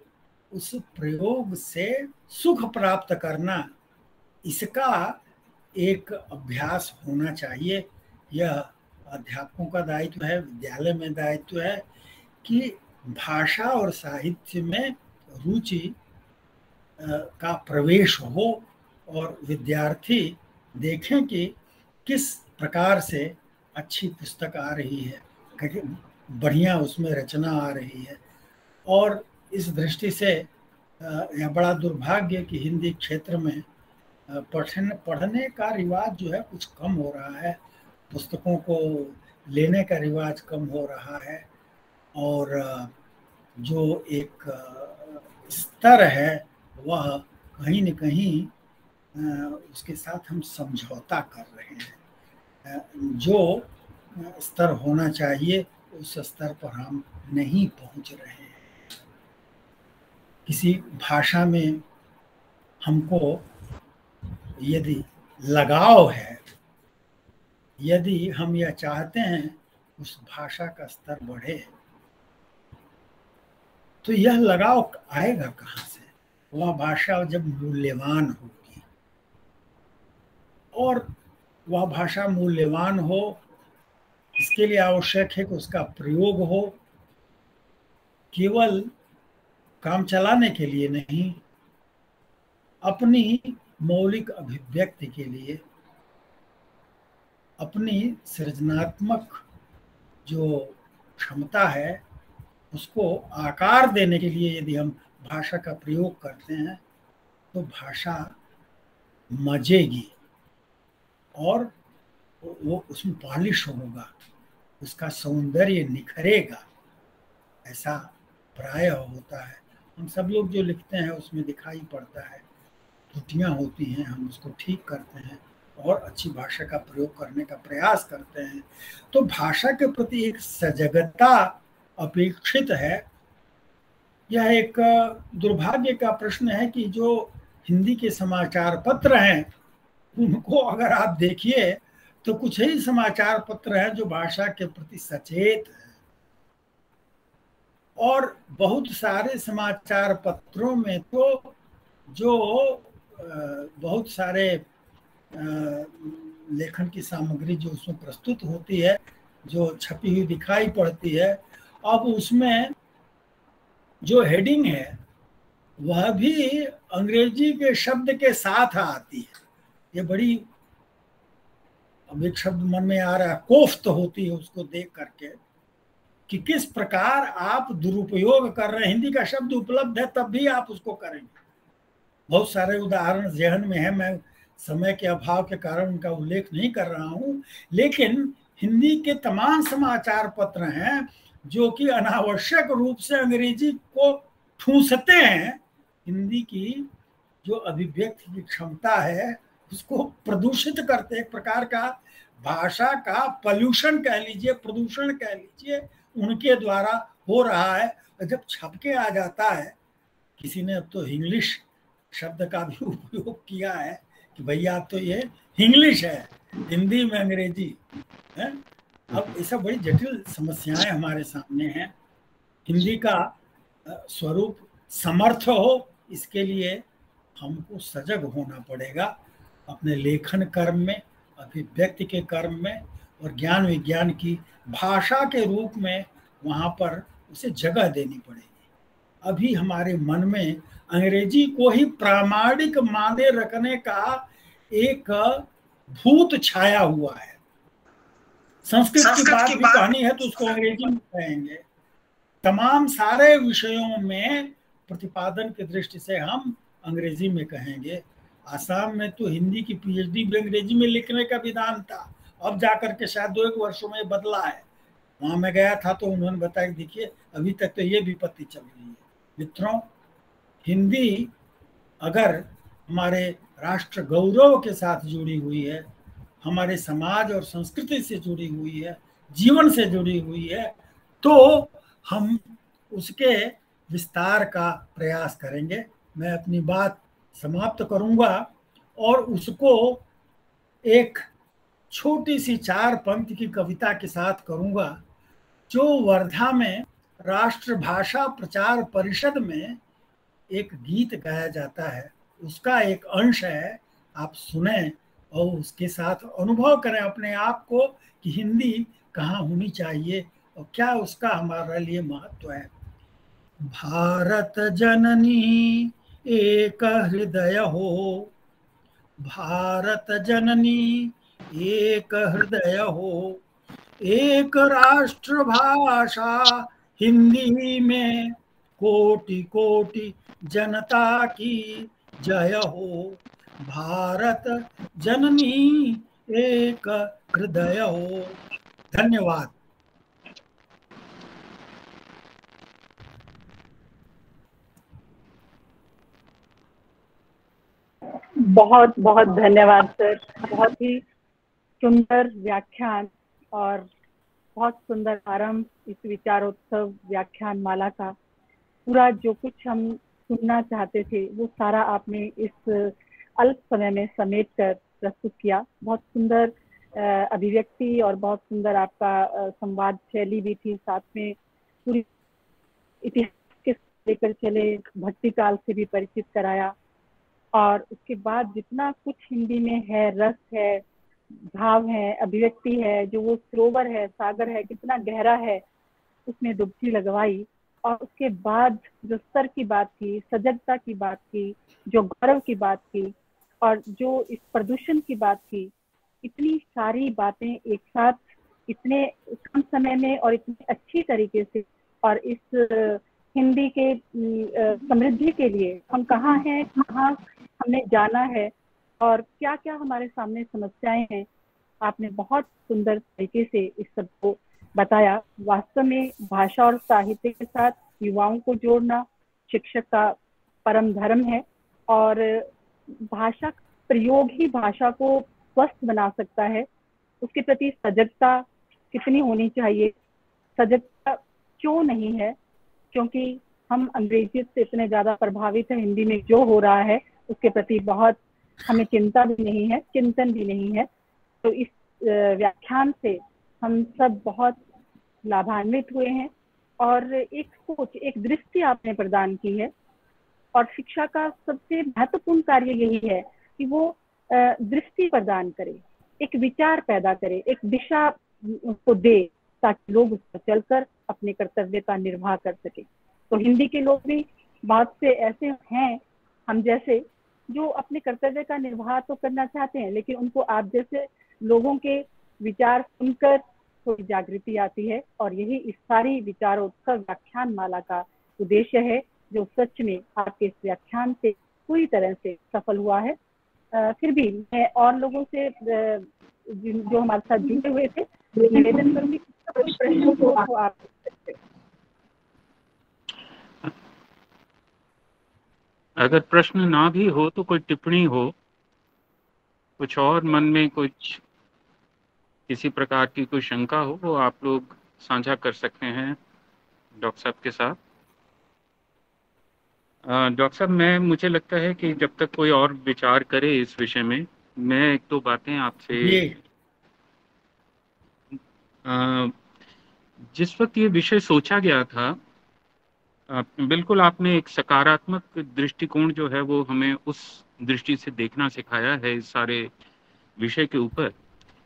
उस प्रयोग से सुख प्राप्त करना, इसका एक अभ्यास होना चाहिए। यह अध्यापकों का दायित्व है, विद्यालय में दायित्व है कि भाषा और साहित्य में रुचि का प्रवेश हो और विद्यार्थी देखें कि किस प्रकार से अच्छी पुस्तक आ रही है बढ़िया उसमें रचना आ रही है और इस दृष्टि से यह बड़ा दुर्भाग्य कि हिंदी क्षेत्र में पढ़ने पढ़ने का रिवाज जो है कुछ कम हो रहा है। पुस्तकों को लेने का रिवाज कम हो रहा है। और जो एक स्तर है, वह कहीं न कहीं उसके साथ हम समझौता कर रहे हैं। जो स्तर होना चाहिए, उस स्तर पर हम नहीं पहुँच रहे हैं। किसी भाषा में हमको यदि लगाव है, यदि हम यह चाहते हैं, उस भाषा का स्तर बढ़े। तो यह लगाव आएगा कहाँ से? वह भाषा जब मूल्यवान होगी। और वह भाषा मूल्यवान हो, इसके लिए आवश्यक है कि उसका प्रयोग हो। केवल काम चलाने के लिए नहीं, अपनी मौलिक अभिव्यक्ति के लिए, अपनी सृजनात्मक जो क्षमता है उसको आकार देने के लिए यदि हम भाषा का प्रयोग करते हैं तो भाषा मजेगी और वो उसमें पॉलिश होगा, उसका सौंदर्य निखरेगा। ऐसा प्राय होता है। हम सब लोग जो लिखते हैं, उसमें दिखाई पड़ता है। त्रुटियाँ होती हैं, हम उसको ठीक करते हैं और अच्छी भाषा का प्रयोग करने का प्रयास करते हैं। तो भाषा के प्रति एक सजगता अपेक्षित है? यह एक दुर्भाग्य का प्रश्न है कि जो हिंदी के समाचार पत्र हैं, उनको अगर आप देखिए तो कुछ ही समाचार पत्र हैं जो भाषा के प्रति सचेत है। और बहुत सारे समाचार पत्रों में तो जो बहुत सारे लेखन की सामग्री जो उसमें प्रस्तुत होती है, जो छपी हुई दिखाई पड़ती है अब उसमें जो हेडिंग है, वह भी अंग्रेज़ी के शब्द के साथ आती है। ये बड़ी अब एक शब्द मन में आ रहा है, कोफ्त होती है उसको देख करके कि किस प्रकार आप दुरुपयोग कर रहे हैं। हिंदी का शब्द उपलब्ध है, तब भी आप उसको करेंगे। बहुत सारे उदाहरण जहन में है, मैं समय के अभाव के कारण उनका उल्लेख नहीं कर रहा हूँ। लेकिन हिंदी के तमाम समाचार पत्र हैं जो कि अनावश्यक रूप से अंग्रेज़ी को ठूसते हैं, हिंदी की जो अभिव्यक्ति की क्षमता है, उसको प्रदूषित करते एक प्रकार का भाषा का पॉल्यूशन कह लीजिए, प्रदूषण कह लीजिए, उनके द्वारा हो रहा है। और जब छपके आ जाता है, किसी ने अब तो इंग्लिश शब्द का भी उपयोग किया है कि भैया तो ये इंग्लिश है, हिंदी में अंग्रेज़ी, है? अब ऐसा बड़ी जटिल समस्याएँ हमारे सामने हैं। हिंदी का स्वरूप समर्थ हो, इसके लिए हमको सजग होना पड़ेगा अपने लेखन कर्म में, अभिव्यक्ति के कर्म में और ज्ञान विज्ञान की भाषा के रूप में वहाँ पर उसे जगह देनी पड़ेगी। अभी हमारे मन में अंग्रेज़ी को ही प्रामाणिक माने रखने का एक भूत छाया हुआ है। संस्कृत की बात भी कहनी है तो उसको अंग्रेज़ी में कहेंगे। तमाम सारे विषयों में प्रतिपादन की दृष्टि से हम अंग्रेज़ी में कहेंगे। आसाम में तो हिंदी की पीएचडी भी अंग्रेज़ी में लिखने का विधान था। अब जाकर के शायद दो एक वर्षों में बदला है। वहाँ मैं गया था तो उन्होंने बताया देखिए अभी तक तो ये विपत्ति चल रही है। मित्रों हिंदी अगर हमारे राष्ट्र गौरव के साथ जुड़ी हुई है हमारे समाज और संस्कृति से जुड़ी हुई है, जीवन से जुड़ी हुई है तो हम उसके विस्तार का प्रयास करेंगे। मैं अपनी बात समाप्त करूँगा और उसको एक छोटी सी चार पंक्ति की कविता के साथ करूँगा, जो वर्धा में राष्ट्र भाषा प्रचार परिषद में एक गीत गाया जाता है। उसका एक अंश है, आप सुने और उसके साथ अनुभव करें अपने आप को कि हिंदी कहाँ होनी चाहिए और क्या उसका हमारे लिए महत्व है। भारत जननी, एक हृदय हो। भारत जननी, एक हृदय हो। एक राष्ट्र भाषा हिंदी में कोटि कोटि जनता की जय हो। भारत जननी एक हृदय। हो धन्यवाद। बहुत बहुत धन्यवाद, सर। बहुत ही सुंदर व्याख्यान और बहुत सुंदर आरंभ इस विचारोत्सव व्याख्यान माला का। पूरा जो कुछ हम सुनना चाहते थे, वो सारा आपने इस अल्प समय में समेट कर प्रस्तुत किया। बहुत सुंदर अभिव्यक्ति और बहुत सुंदर आपका संवाद शैली भी थी। साथ में पूरी इतिहास के लेकर चले भक्ति काल से भी परिचित कराया। और उसके बाद जितना कुछ हिंदी में है, रस है, भाव है, अभिव्यक्ति है, जो वो सरोवर है, सागर है, कितना गहरा है, उसमें डुबकी लगवाई। और उसके बाद जो स्तर की बात की, सजगता की बात की, जो गौरव की बात की और जो इस प्रदूषण की बात थी, इतनी सारी बातें एक साथ, इतने कम समय में और इतनी अच्छी तरीके से और इस हिंदी के समृद्धि के लिए हम कहाँ हैं, कहाँ हमने जाना है और क्या क्या हमारे सामने समस्याएँ हैं, आपने बहुत सुंदर तरीके से इस सबको बताया। वास्तव में भाषा और साहित्य के साथ युवाओं को जोड़ना शिक्षक का परम धर्म है और भाषा प्रयोग ही भाषा को स्वस्थ बना सकता है। उसके प्रति सजगता कितनी होनी चाहिए? सजगता क्यों नहीं है? क्योंकि हम अंग्रेज़ी से इतने ज़्यादा प्रभावित है, हिंदी में जो हो रहा है, उसके प्रति बहुत हमें चिंता भी नहीं है, चिंतन भी नहीं है। तो इस व्याख्यान से हम सब बहुत लाभान्वित हुए हैं और एक सोच, एक दृष्टि आपने प्रदान की है। और शिक्षा का सबसे महत्वपूर्ण कार्य यही है कि वो दृष्टि प्रदान करे, एक विचार पैदा करे, एक दिशा को दे ताकि लोग उस पर चलकर अपने कर्तव्य का निर्वाह कर सके। तो हिंदी के लोग भी बहुत से ऐसे हैं, हम जैसे, जो अपने कर्तव्य का निर्वाह तो करना चाहते हैं, लेकिन उनको आप जैसे लोगों के विचार सुनकर थोड़ी जागृति आती है, और यही इस सारी विचारोत्सव व्याख्यान माला का उद्देश्य है। जो सच में आपके इस व्याख्यान से पूरी तरह से सफल हुआ है। आ, फिर भी मैं और लोगों से जो हमारे साथ जुड़े हुए थे निवेदन करूँगी प्रश्नों को आप अगर प्रश्न ना भी हो तो कोई टिप्पणी हो कुछ और मन में कुछ किसी प्रकार की कोई शंका हो वो आप लोग साझा कर सकते हैं डॉक्टर साहब के साथ। डॉक्टर साहब मैं मुझे लगता है कि जब तक कोई और विचार करे इस विषय में मैं एक दो बातें आपसे जिस वक्त ये विषय सोचा गया था बिल्कुल आपने एक सकारात्मक दृष्टिकोण जो है वो हमें उस दृष्टि से देखना सिखाया है इस सारे विषय के ऊपर।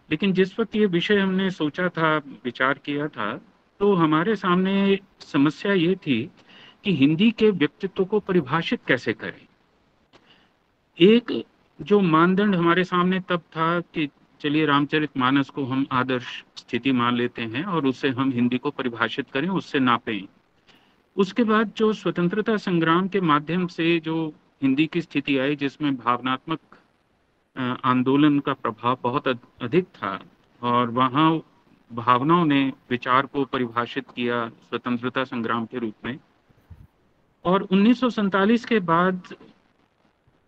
लेकिन जिस वक्त ये विषय हमने सोचा था विचार किया था तो हमारे सामने समस्या ये थी कि हिंदी के व्यक्तित्व को परिभाषित कैसे करें? एक जो मानदंड हमारे सामने तब था कि चलिए रामचरित मानस को हम आदर्श स्थिति मान लेते हैं और उससे हम हिंदी को परिभाषित करें, उससे नापें। उसके बाद जो स्वतंत्रता संग्राम के माध्यम से जो हिंदी की स्थिति आई, जिसमें भावनात्मक आंदोलन का प्रभाव बहुत अधिक था और वहाँ भावनाओं ने विचार को परिभाषित किया स्वतंत्रता संग्राम के रूप में और उन्नीस के बाद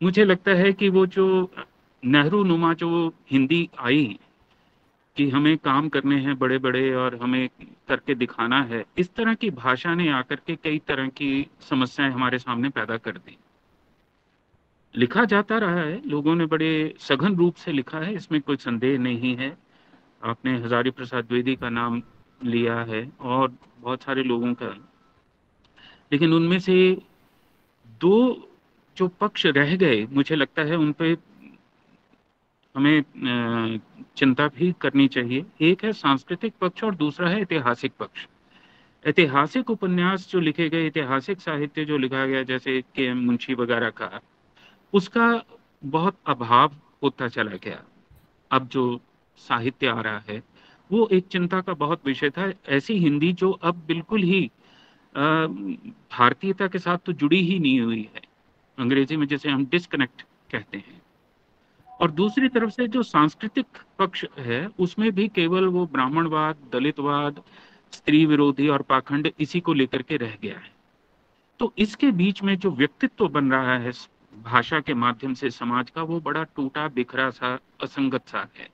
मुझे लगता है कि वो जो नेहरू नुमा जो हिंदी आई, कि हमें काम करने हैं बड़े बड़े और हमें करके दिखाना है, इस तरह की भाषा ने आकर के कई तरह की समस्याएँ हमारे सामने पैदा कर दी। लिखा जाता रहा है, लोगों ने बड़े सघन रूप से लिखा है, इसमें कोई संदेह नहीं है। आपने हजारी प्रसाद द्विवेदी का नाम लिया है और बहुत सारे लोगों का लेकिन उनमें से दो जो पक्ष रह गए, मुझे लगता है उन पे हमें चिंता भी करनी चाहिए। एक है सांस्कृतिक पक्ष और दूसरा है ऐतिहासिक पक्ष। ऐतिहासिक उपन्यास जो लिखे गए, ऐतिहासिक साहित्य जो लिखा गया, जैसे के मुंशी वगैरह का, उसका बहुत अभाव होता चला गया। अब जो साहित्य आ रहा है, वो एक चिंता का बहुत विषय था। ऐसी हिंदी जो अब बिल्कुल ही भारतीयता के साथ तो जुड़ी ही नहीं हुई है। अंग्रेज़ी में जैसे हम डिस्कनेक्ट कहते हैं। और दूसरी तरफ़ से जो सांस्कृतिक पक्ष है, उसमें भी केवल वो ब्राह्मणवाद, दलितवाद, स्त्री विरोधी और पाखंड इसी को लेकर के रह गया है। तो इसके बीच में जो व्यक्तित्व बन रहा है भाषा के माध्यम से समाज का, वो बड़ा टूटा बिखरा सा, असंगत सा है।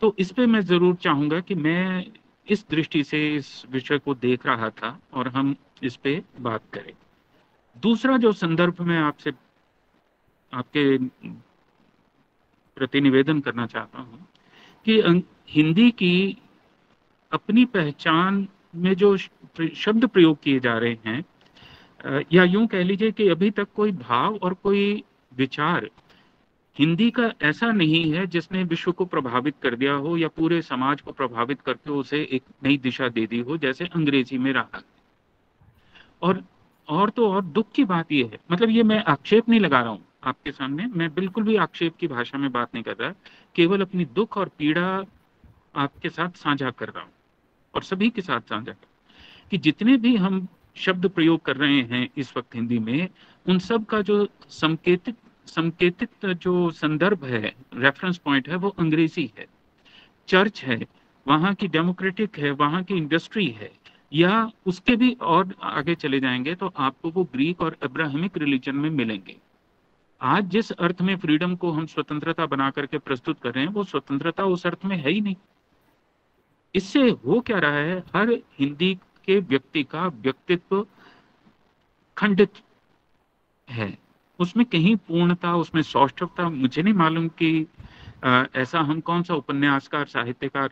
तो इस पे मैं ज़रूर चाहूँगा कि मैं इस दृष्टि से इस विषय को देख रहा था और हम इस पे बात करें। दूसरा जो संदर्भ में आपसे, आपके प्रति निवेदन करना चाहता हूँ कि हिंदी की अपनी पहचान में जो शब्द प्रयोग किए जा रहे हैं या यूँ कह लीजिए कि अभी तक कोई भाव और कोई विचार हिंदी का ऐसा नहीं है जिसने विश्व को प्रभावित कर दिया हो या पूरे समाज को प्रभावित करके उसे एक नई दिशा दे दी हो, जैसे अंग्रेज़ी में रहा। और और तो और दुख की बात यह है मतलब ये मैं आक्षेप नहीं लगा रहा हूँ आपके सामने, मैं बिल्कुल भी आक्षेप की भाषा में बात नहीं कर रहा, केवल अपनी दुख और पीड़ा आपके साथ साझा कर रहा हूँ, और सभी के साथ साझा कर कि जितने भी हम शब्द प्रयोग कर रहे हैं इस वक्त हिंदी में, उन सब का जो संकेतित संकेतित जो संदर्भ है रेफरेंस पॉइंट है, वो अंग्रेज़ी है। चर्च है, वहाँ की डेमोक्रेटिक है, वहाँ की इंडस्ट्री है, या उसके भी और आगे चले जाएँगे तो आपको वो ग्रीक और अब्राहमिक रिलीजन में मिलेंगे। आज जिस अर्थ में फ्रीडम को हम स्वतंत्रता बना करके प्रस्तुत कर रहे हैं, वो स्वतंत्रता उस अर्थ में है ही नहीं। इससे हो क्या रहा है? हर हिंदी के व्यक्ति का व्यक्तित्व खंडित है। उसमें कहीं पूर्णता, उसमें सौष्ठवता, मुझे नहीं मालूम कि ऐसा हम कौन सा उपन्यासकार, साहित्यकार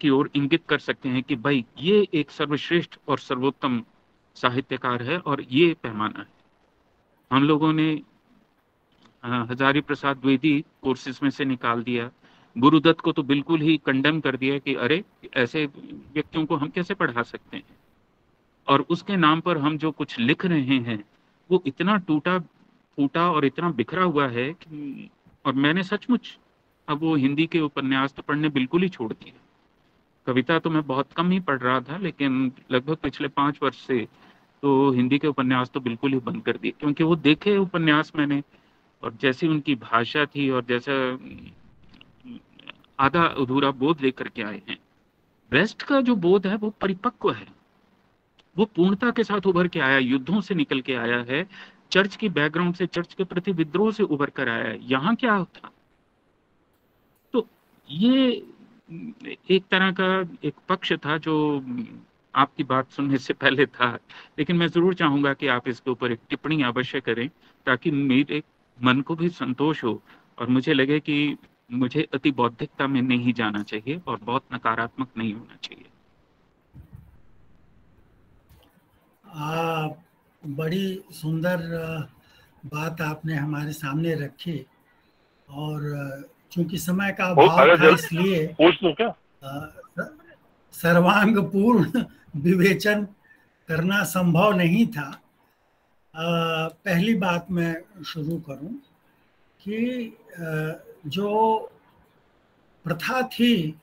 की ओर इंगित कर सकते हैं कि भाई, ये एक सर्वश्रेष्ठ और सर्वोत्तम साहित्यकार है और ये पैमाना है। हम लोगों ने हजारी प्रसाद द्विवेदी कोर्सेज में से निकाल दिया। गुरुदत्त को तो बिल्कुल ही कंडेम कर दिया कि अरे, ऐसे व्यक्तियों को हम कैसे पढ़ा सकते हैं? और उसके नाम पर हम जो कुछ लिख रहे हैं, वो इतना टूटा फूटा और इतना बिखरा हुआ है कि, और मैंने सचमुच, अब वो हिंदी के उपन्यास तो पढ़ने बिल्कुल ही छोड़ दिए। कविता तो मैं बहुत कम ही पढ़ रहा था, लेकिन लगभग पिछले पाँच वर्ष से तो हिंदी के उपन्यास तो बिल्कुल ही बंद कर दिए, क्योंकि वो देखे उपन्यास मैंने, और जैसी उनकी भाषा थी और जैसा आधा अधूरा बोध लेकर के आए हैं। वेस्ट का जो बोध है वो परिपक्व है। वो पूर्णता के साथ उभर के आया, युद्धों से निकल के आया है चर्च की बैकग्राउंड से चर्च के प्रति विद्रोह से उभर कर आया है। यहाँ क्या होता तो ये एक तरह का एक पक्ष था जो आपकी बात सुनने से पहले था। लेकिन मैं ज़रूर चाहूँगा कि आप इसके ऊपर एक टिप्पणी अवश्य करें ताकि मेरे मन को भी संतोष हो और मुझे लगे कि मुझे अति बौद्धिकता में नहीं जाना चाहिए और बहुत नकारात्मक नहीं होना चाहिए। आ, बड़ी सुंदर बात आपने हमारे सामने रखी और चूँकि समय का अभाव था इसलिए सर्वांग पूर्ण विवेचन करना संभव नहीं था। आ, पहली बात मैं शुरू करूँ कि जो प्रथा थी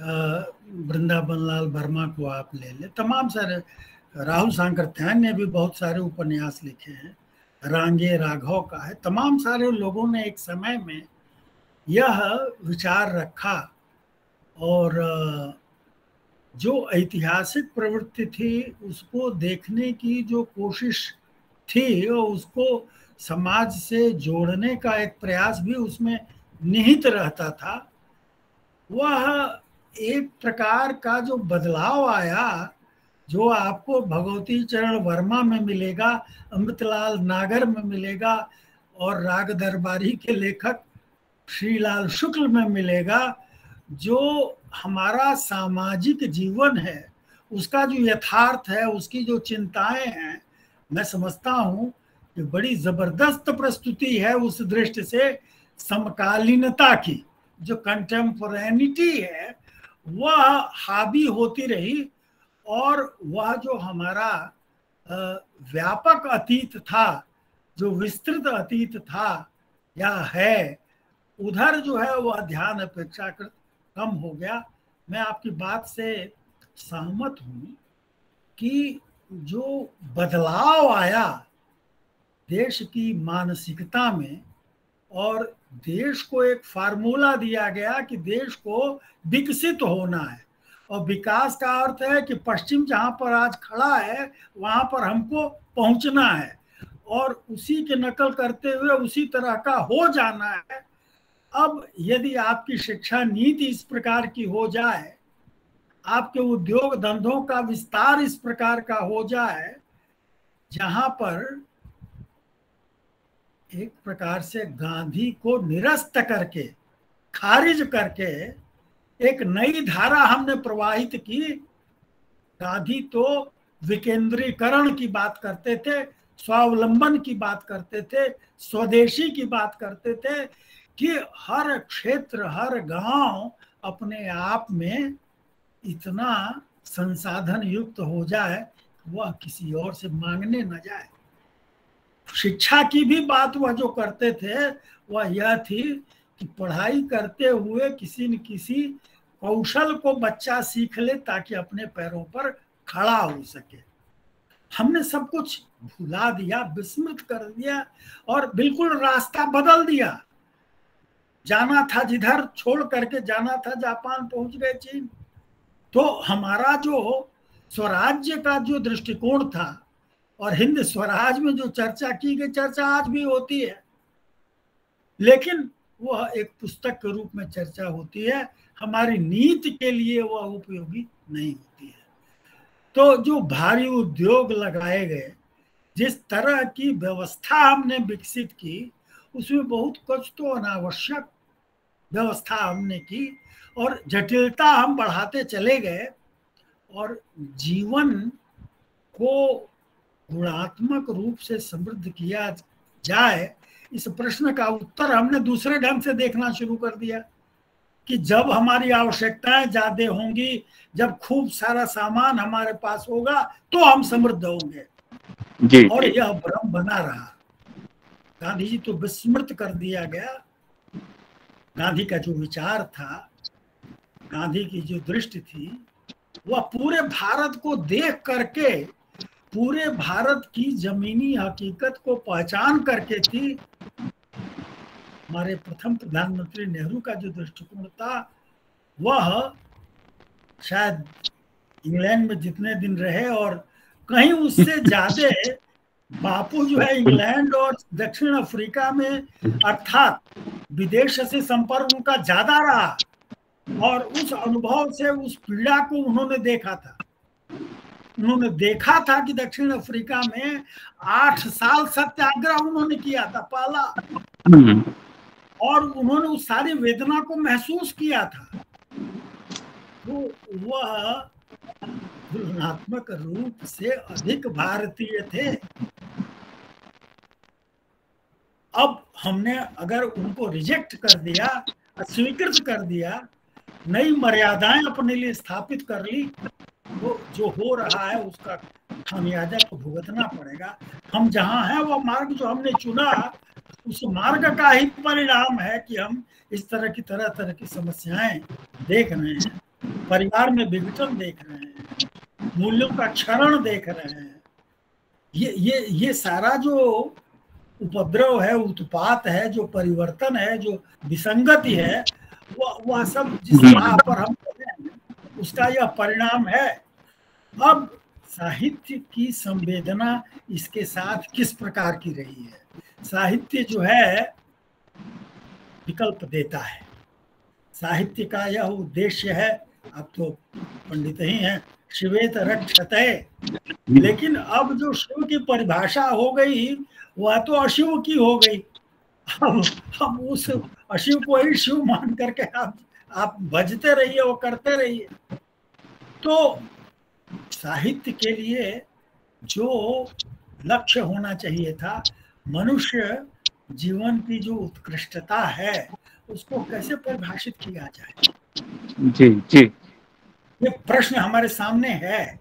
वृंदावन लाल वर्मा को आप ले ले तमाम सारे राहुल सांकरत्यायन ने भी बहुत सारे उपन्यास लिखे हैं। रांगे राघव का है। तमाम सारे लोगों ने एक समय में यह विचार रखा और जो ऐतिहासिक प्रवृत्ति थी, उसको देखने की जो कोशिश थी और उसको समाज से जोड़ने का एक प्रयास भी उसमें निहित रहता था, वह एक प्रकार का जो बदलाव आया जो आपको भगवती चरण वर्मा में मिलेगा, अमृतलाल नागर में मिलेगा, और राग दरबारी के लेखक श्रीलाल शुक्ल में मिलेगा, जो हमारा सामाजिक जीवन है, उसका जो यथार्थ है, उसकी जो चिंताएँ हैं, मैं समझता हूँ कि बड़ी ज़बरदस्त प्रस्तुति है उस दृष्टि से समकालीनता की। जो कंटेम्पोरेनिटी है, वह हावी होती रही और वह जो हमारा व्यापक अतीत था, जो विस्तृत अतीत था या है, उधर जो है वह ध्यान अपेक्षाकृत कम हो गया। मैं आपकी बात से सहमत हूँ कि जो बदलाव आया देश की मानसिकता में, और देश को एक फार्मूला दिया गया कि देश को विकसित होना है। और विकास का अर्थ है कि पश्चिम जहाँ पर आज खड़ा है, वहाँ पर हमको पहुँचना है। और उसी के नकल करते हुए उसी तरह का हो जाना है। अब यदि आपकी शिक्षा नीति इस प्रकार की हो जाए, आपके उद्योग धंधों का विस्तार इस प्रकार का हो जाए, जहाँ पर एक प्रकार से गांधी को निरस्त करके, खारिज करके एक नई धारा हमने प्रवाहित की। गांधी तो विकेंद्रीकरण की बात करते थे, स्वावलंबन की बात करते थे, स्वदेशी की बात करते थे कि हर क्षेत्र, हर गाँव अपने आप में इतना संसाधन युक्त हो जाए, वह किसी और से मांगने न जाए। शिक्षा की भी बात वह जो करते थे, वह यह थी कि पढ़ाई करते हुए किसी न किसी कौशल को बच्चा सीख ले ताकि अपने पैरों पर खड़ा हो सके। हमने सब कुछ भुला दिया, विस्मृत कर दिया और बिल्कुल रास्ता बदल दिया। जाना था जिधर, छोड़ करके जाना था जापान पहुँच गए चीन। तो हमारा जो स्वराज्य का जो दृष्टिकोण था और हिंद स्वराज में जो चर्चा की गई, चर्चा आज भी होती है। लेकिन वह एक पुस्तक के रूप में चर्चा होती है। हमारी नीति के लिए वह उपयोगी नहीं होती है। तो जो भारी उद्योग लगाए गए, जिस तरह की व्यवस्था हमने विकसित की, उसमें बहुत कुछ तो अनावश्यक व्यवस्था हमने की और जटिलता हम बढ़ाते चले गए और जीवन को गुणात्मक रूप से समृद्ध किया जाए इस प्रश्न का उत्तर हमने दूसरे ढंग से देखना शुरू कर दिया कि जब हमारी आवश्यकताएँ ज़्यादा होंगी जब खूब सारा सामान हमारे पास होगा तो हम समृद्ध होंगे। जी, और यह भ्रम बना रहा। गांधी जी तो विस्मृत कर दिया गया। गांधी का जो विचार था गांधी की जो दृष्टि थी वह पूरे भारत को देख करके पूरे भारत की जमीनी हकीकत को पहचान करके थी हमारे प्रथम प्रधानमंत्री नेहरू का जो दृष्टिकोण था वह शायद इंग्लैंड में जितने दिन रहे और कहीं उससे [laughs] ज़्यादा बापू जो है इंग्लैंड और दक्षिण अफ्रीका में अर्थात विदेश से संपर्क उनका ज़्यादा रहा और उस अनुभव से उस पीड़ा को उन्होंने देखा था उन्होंने देखा था कि दक्षिण अफ्रीका में आठ साल सत्याग्रह उन्होंने किया था पहला हम्म। और उन्होंने उस सारी वेदना को महसूस किया था। तो वह तुलनात्मक रूप से अधिक भारतीय थे। अब हमने अगर उनको रिजेक्ट कर दिया, अस्वीकृत कर दिया, नई मर्यादाएँ अपने लिए स्थापित कर ली तो जो हो रहा है उसका खामियाजा तो भुगतना पड़ेगा। हम जहाँ हैं वो मार्ग जो हमने चुना उस मार्ग का ही परिणाम है कि हम इस तरह की तरह तरह की समस्याएँ देख रहे हैं परिवार में विघटन देख रहे हैं मूल्यों का क्षरण देख रहे हैं। ये ये ये सारा जो उपद्रव है उत्पात है जो परिवर्तन है जो विसंगति है वह वह सब जिस राह पर हम उसका यह परिणाम है। अब साहित्य की संवेदना इसके साथ किस प्रकार की रही है? साहित्य जो है, विकल्प देता है। साहित्य का यह उद्देश्य है, अब तो पंडित ही हैं, शिवेत रक्षत लेकिन अब जो शिव की परिभाषा हो गई, वह तो अशिव की हो गई। अब हम उस अशिव को ही शिव मान करके आप आप भजते रहिए, वो करते रहिए। तो साहित्य के लिए जो लक्ष्य होना चाहिए था मनुष्य जीवन की जो उत्कृष्टता है उसको कैसे परिभाषित किया जाए? जी जी। ये प्रश्न हमारे सामने है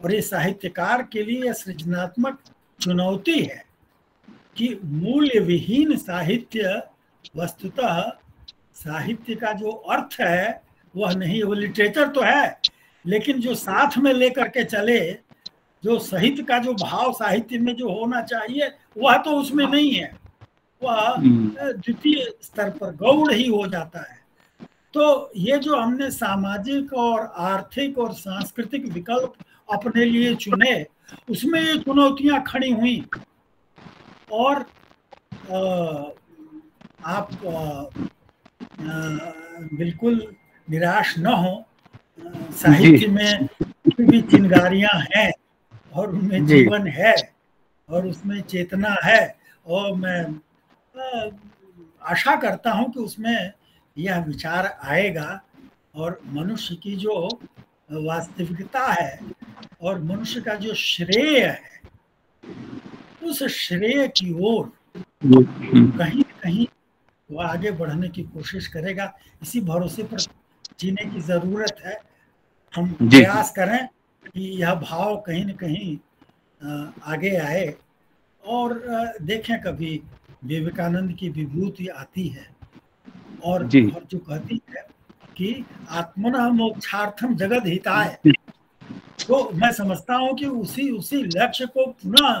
और ये साहित्यकार के लिए सृजनात्मक चुनौती है कि मूल्य विहीन साहित्य वस्तुतः साहित्य का जो अर्थ है वह नहीं वो लिटरेचर तो है लेकिन जो साथ में लेकर के चले जो साहित्य का जो भाव साहित्य में जो होना चाहिए वह तो उसमें नहीं है। वह हम्म। द्वितीय स्तर पर गौड़ ही हो जाता है। तो ये जो हमने सामाजिक और आर्थिक और सांस्कृतिक विकल्प अपने लिए चुने उसमें ये चुनौतियाँ खड़ी हुई। और आप बिल्कुल निराश न हो। साहित्य में भी चिंगारियाँ हैं और उनमें जीवन है। और उसमें चेतना है। और मैं आशा करता हूँ कि उसमें यह विचार आएगा। और मनुष्य की जो वास्तविकता है और मनुष्य का जो श्रेय है उस श्रेय की ओर कहीं कहीं वो आगे बढ़ने की कोशिश करेगा। इसी भरोसे पर जीने की ज़रूरत है। हम प्रयास करें कि यह भाव कहीं न कहीं आगे आए और देखें कभी विवेकानंद की विभूति आती है और, और जो कहती है कि आत्मन मोक्षार्थम जगत हिताय तो मैं समझता हूँ कि उसी उसी लक्ष्य को पुनः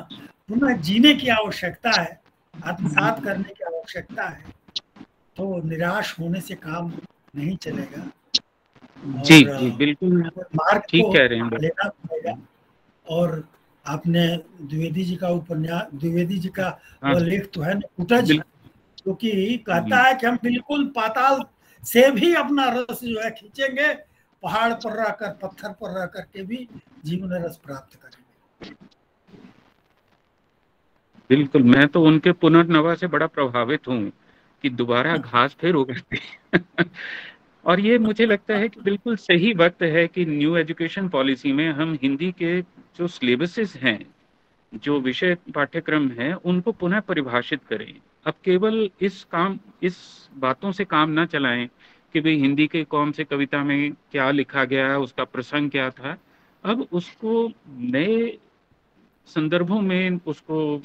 पुनः जीने की आवश्यकता है आत्मसात करने की आवश्यकता है तो निराश होने से काम नहीं चलेगा। जी जी बिल्कुल। मार्ग ठीक कह रहे हैं लेना पड़ेगा और आपने द्विवेदी जी का उपन्यास द्विवेदी जी का हाँ। लेख तो है उठज क्योंकि तो कहता है कि हम बिल्कुल पाताल से भी अपना रस जो है खींचेंगे पहाड़ पर रहकर पत्थर पर रह करके भी जीवन रस प्राप्त करेंगे। बिल्कुल मैं तो उनके पुनर्नवा से बड़ा प्रभावित हूँ कि दोबारा घास फिर उगती और ये मुझे लगता है कि बिल्कुल सही वक्त है कि न्यू एजुकेशन पॉलिसी में हम हिंदी के जो सिलेबसेस हैं, जो विषय पाठ्यक्रम है, उनको पुनः परिभाषित करें। अब केवल इस काम, इस बातों से काम ना चलाएँ कि भाई हिंदी के कौन से कविता में क्या लिखा गया है उसका प्रसंग क्या था। अब उसको नए संदर्भों में उसको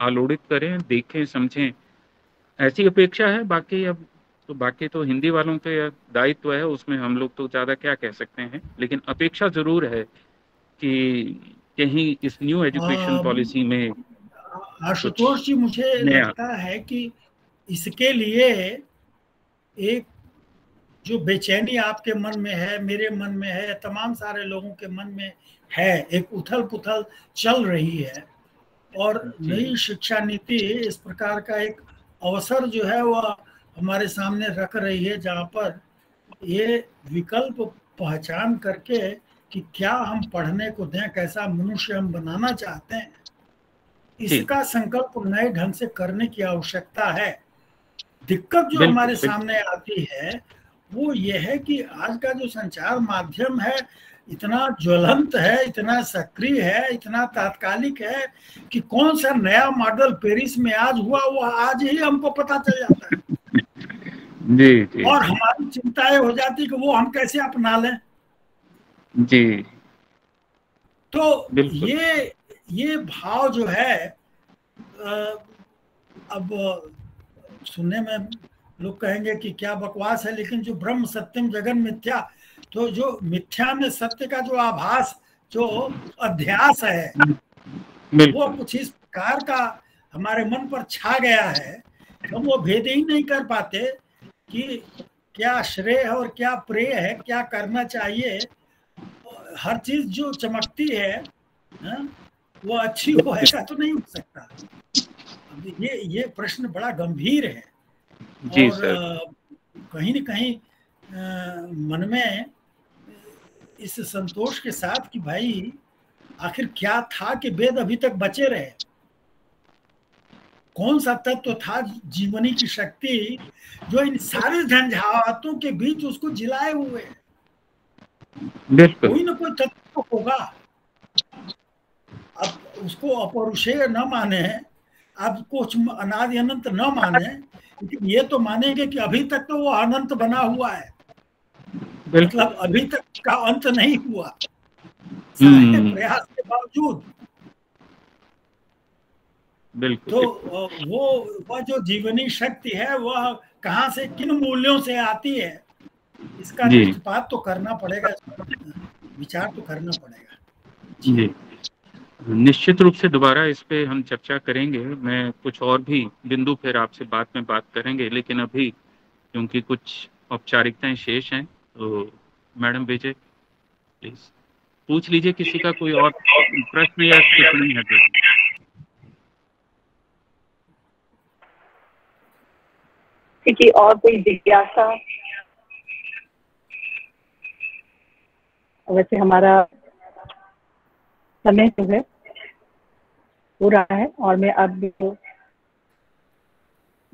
आलोड़ित करें, देखें, समझें। ऐसी अपेक्षा है, बाकी अब तो बाकी तो हिंदी वालों के दायित्व है उसमें हम लोग तो ज़्यादा क्या कह सकते हैं। लेकिन अपेक्षा ज़रूर है कि कहीं इस न्यू एजुकेशन पॉलिसी में आशुतोष जी मुझे लगता है कि इसके लिए एक जो बेचैनी आपके मन में है मेरे मन में है तमाम सारे लोगों के मन में है एक उथल पुथल चल रही है। और नई शिक्षा नीति इस प्रकार का एक अवसर जो है वह हमारे सामने रख रही है जहाँ पर ये विकल्प पहचान करके कि क्या हम पढ़ने को दें कैसा मनुष्य हम बनाना चाहते हैं। इसका संकल्प नए ढंग से करने की आवश्यकता है। दिक्कत जो हमारे सामने आती है वो ये है कि आज का जो संचार माध्यम है इतना ज्वलंत है इतना सक्रिय है इतना तात्कालिक है कि कौन सा नया मॉडल पेरिस में आज हुआ वो आज ही हमको पता चल जाता है। जी, जी। और हमारी चिंताएँ हो जाती कि वो हम कैसे अपना लें? जी। तो ये ये भाव जो है अब सुनने में लोग कहेंगे कि क्या बकवास है लेकिन जो ब्रह्म सत्यम जगन मिथ्या तो जो मिथ्या में सत्य का जो आभास जो अध्यास है वो कुछ इस प्रकार का हमारे मन पर छा गया है हम वो भेद ही नहीं कर पाते। कि क्या श्रेय है और क्या प्रेय है क्या करना चाहिए हर चीज़ जो चमकती है ना, हाँ, वो अच्छी हो ऐसा तो नहीं हो सकता? ये ये प्रश्न बड़ा गंभीर है। जी और सर। कहीं न कहीं मन में इस संतोष के साथ कि भाई आखिर क्या था कि वेद अभी तक बचे रहे? कौन सा तत्व तो था जीवनी की शक्ति जो इन सारे झंझावातों के बीच उसको जिलाए हुए? कोई ना कोई तत्व तो होगा। अब उसको अपरुषेय न माने अब कुछ अनादि अनंत न माने लेकिन ये तो मानेंगे कि अभी तक तो वो अनंत बना हुआ है। मतलब अभी तक का अंत नहीं हुआ। हम्म। प्रयास के बावजूद बिल्कुल। तो वो वह जो जीवनी शक्ति है वह कहाँ से किन मूल्यों से आती है इसका निष्पात तो करना पड़ेगा विचार तो करना पड़ेगा। जी। निश्चित रूप से दोबारा इस पे हम चर्चा करेंगे। मैं कुछ और भी बिंदु फिर आपसे बाद में बात करेंगे लेकिन अभी क्योंकि कुछ औपचारिकताएँ शेष हैं तो मैडम विजय प्लीज़ पूछ लीजिए किसी का कोई और प्रश्न या टिप्पणी है तो। ठीक और कोई जिज्ञासा? वैसे हमारा समय जो है, हो रहा है और मैं अब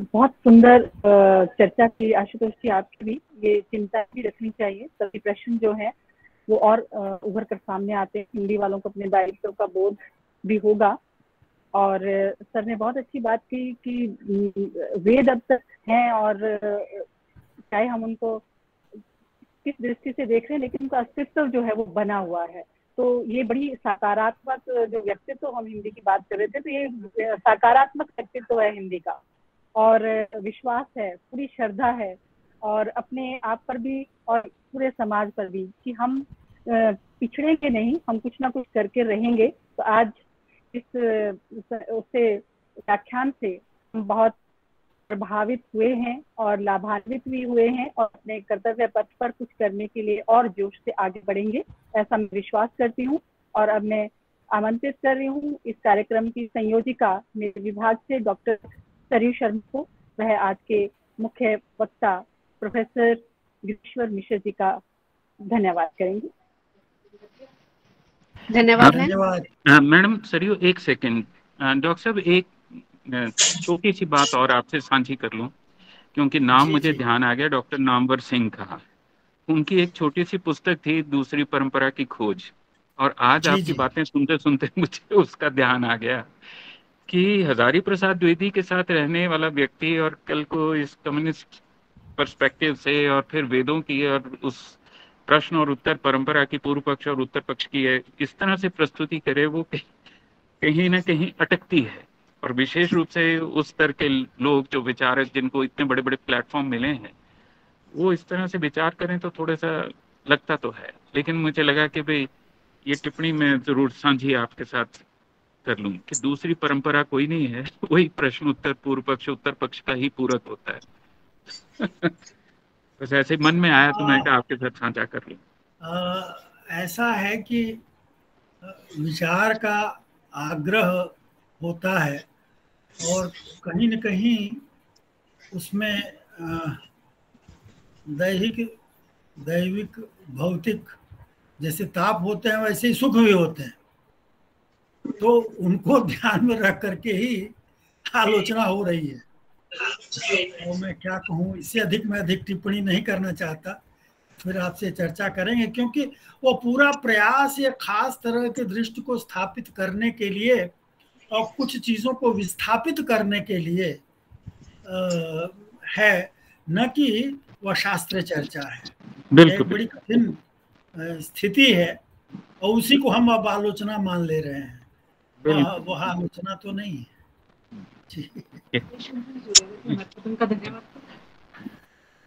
बहुत सुंदर चर्चा की, आशुतोष जी आपकी भी ये चिंता भी रखनी चाहिए। सभी प्रश्न जो है, वो और उभर कर सामने आते हैं। हिंदी वालों को अपने दायित्व का बोध भी होगा। और सर ने बहुत अच्छी बात की कि वेद अब तक हैं और चाहे हम उनको किस दृष्टि से देख रहे हैं, लेकिन उनका अस्तित्व जो है वो बना हुआ है। तो ये बड़ी सकारात्मक जो व्यक्तित्व हम हिंदी की बात कर रहे थे तो ये सकारात्मक व्यक्तित्व है हिंदी का। और विश्वास है, पूरी श्रद्धा है, और अपने आप पर भी और पूरे समाज पर भी कि हम पिछड़ेंगे नहीं, हम कुछ ना कुछ करके रहेंगे। तो आज इस उससे व्याख्यान से हम बहुत प्रभावित हुए हैं और लाभान्वित भी हुए हैं और अपने कर्तव्य पथ पर कुछ करने के लिए और जोश से आगे बढ़ेंगे, ऐसा मैं विश्वास करती हूँ। और अब मैं आमंत्रित कर रही हूँ इस कार्यक्रम की संयोजिका मेरे विभाग से डॉक्टर सरयू शर्मा को। वह आज के मुख्य वक्ता प्रोफेसर ईश्वर मिश्र जी का धन्यवाद करेंगे। धन्यवाद मैडम सरयू एक सेकंड। डॉक्टर साहब एक छोटी सी बात और आपसे साझी कर लूँ क्योंकि नाम मुझे ध्यान आ गया डॉक्टर नामवर सिंह का। उनकी एक छोटी सी पुस्तक थी दूसरी परंपरा की खोज। और आज आपकी बातें सुनते सुनते [laughs] मुझे उसका ध्यान आ गया कि हजारी प्रसाद द्विवेदी के साथ रहने वाला व्यक्ति और कल को इस कम्युनिस्ट पर्सपेक्टिव से और फिर वेदों की और उस प्रश्न और उत्तर, परंपरा की पूर्व पक्ष और उत्तर पक्ष की है। इस तरह से प्रस्तुति करे वो कहीं ना कहीं अटकती है। और विशेष रूप से उस स्तर के लोग, जो विचारक, जिनको इतने बड़े बड़े प्लेटफॉर्म मिले हैं, वो इस तरह से विचार करें तो थोड़ा सा लगता तो है। लेकिन मुझे लगा कि भाई, ये टिप्पणी मैं ज़रूर साझी आपके साथ कर लूँ कि दूसरी परंपरा कोई नहीं है। [laughs] वही प्रश्न उत्तर पूर्व पक्ष उत्तर पक्ष का ही पूरक होता है। [laughs] बस ऐसे मन में आया तो मैं आपके साथ साझा कर लूँ। ऐसा है कि विचार का आग्रह होता है और कहीं न कहीं उसमें दैहिक दैविक भौतिक जैसे ताप होते हैं वैसे ही सुख भी होते हैं। तो उनको ध्यान में रख करके ही आलोचना हो रही है। तो मैं क्या कहूँ इससे अधिक मैं अधिक टिप्पणी नहीं करना चाहता। फिर आपसे चर्चा करेंगे क्योंकि वो पूरा प्रयास या खास तरह के दृष्टि को स्थापित करने के लिए और कुछ चीज़ों को विस्थापित करने के लिए आ, है। न कि वह शास्त्र चर्चा है। एक बड़ी कठिन स्थिति है और उसी को हम अब आलोचना मान ले रहे हैं। वह आलोचना तो नहीं है।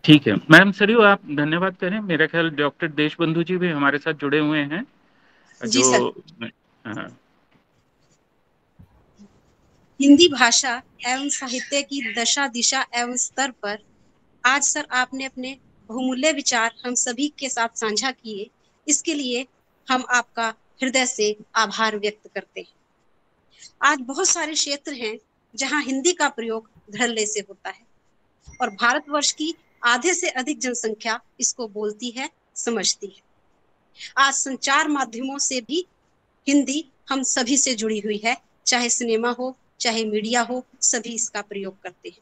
ठीक है। मैम सरयू आप धन्यवाद करें। मेरा ख्याल डॉक्टर देशबंधु जी भी हमारे साथ जुड़े हुए हैं। जो हिंदी भाषा एवं साहित्य की दशा दिशा एवं स्तर पर आज सर आपने अपने बहुमूल्य विचार हम सभी के साथ साझा किए। इसके लिए हम आपका हृदय से आभार व्यक्त करते हैं। आज बहुत सारे क्षेत्र हैं जहाँ हिंदी का प्रयोग धड़ल्ले से होता है। और भारतवर्ष की आधे से अधिक जनसंख्या इसको बोलती है, समझती है। आज संचार माध्यमों से भी हिंदी हम सभी से जुड़ी हुई है, चाहे सिनेमा हो, चाहे मीडिया हो, सभी इसका प्रयोग करते हैं।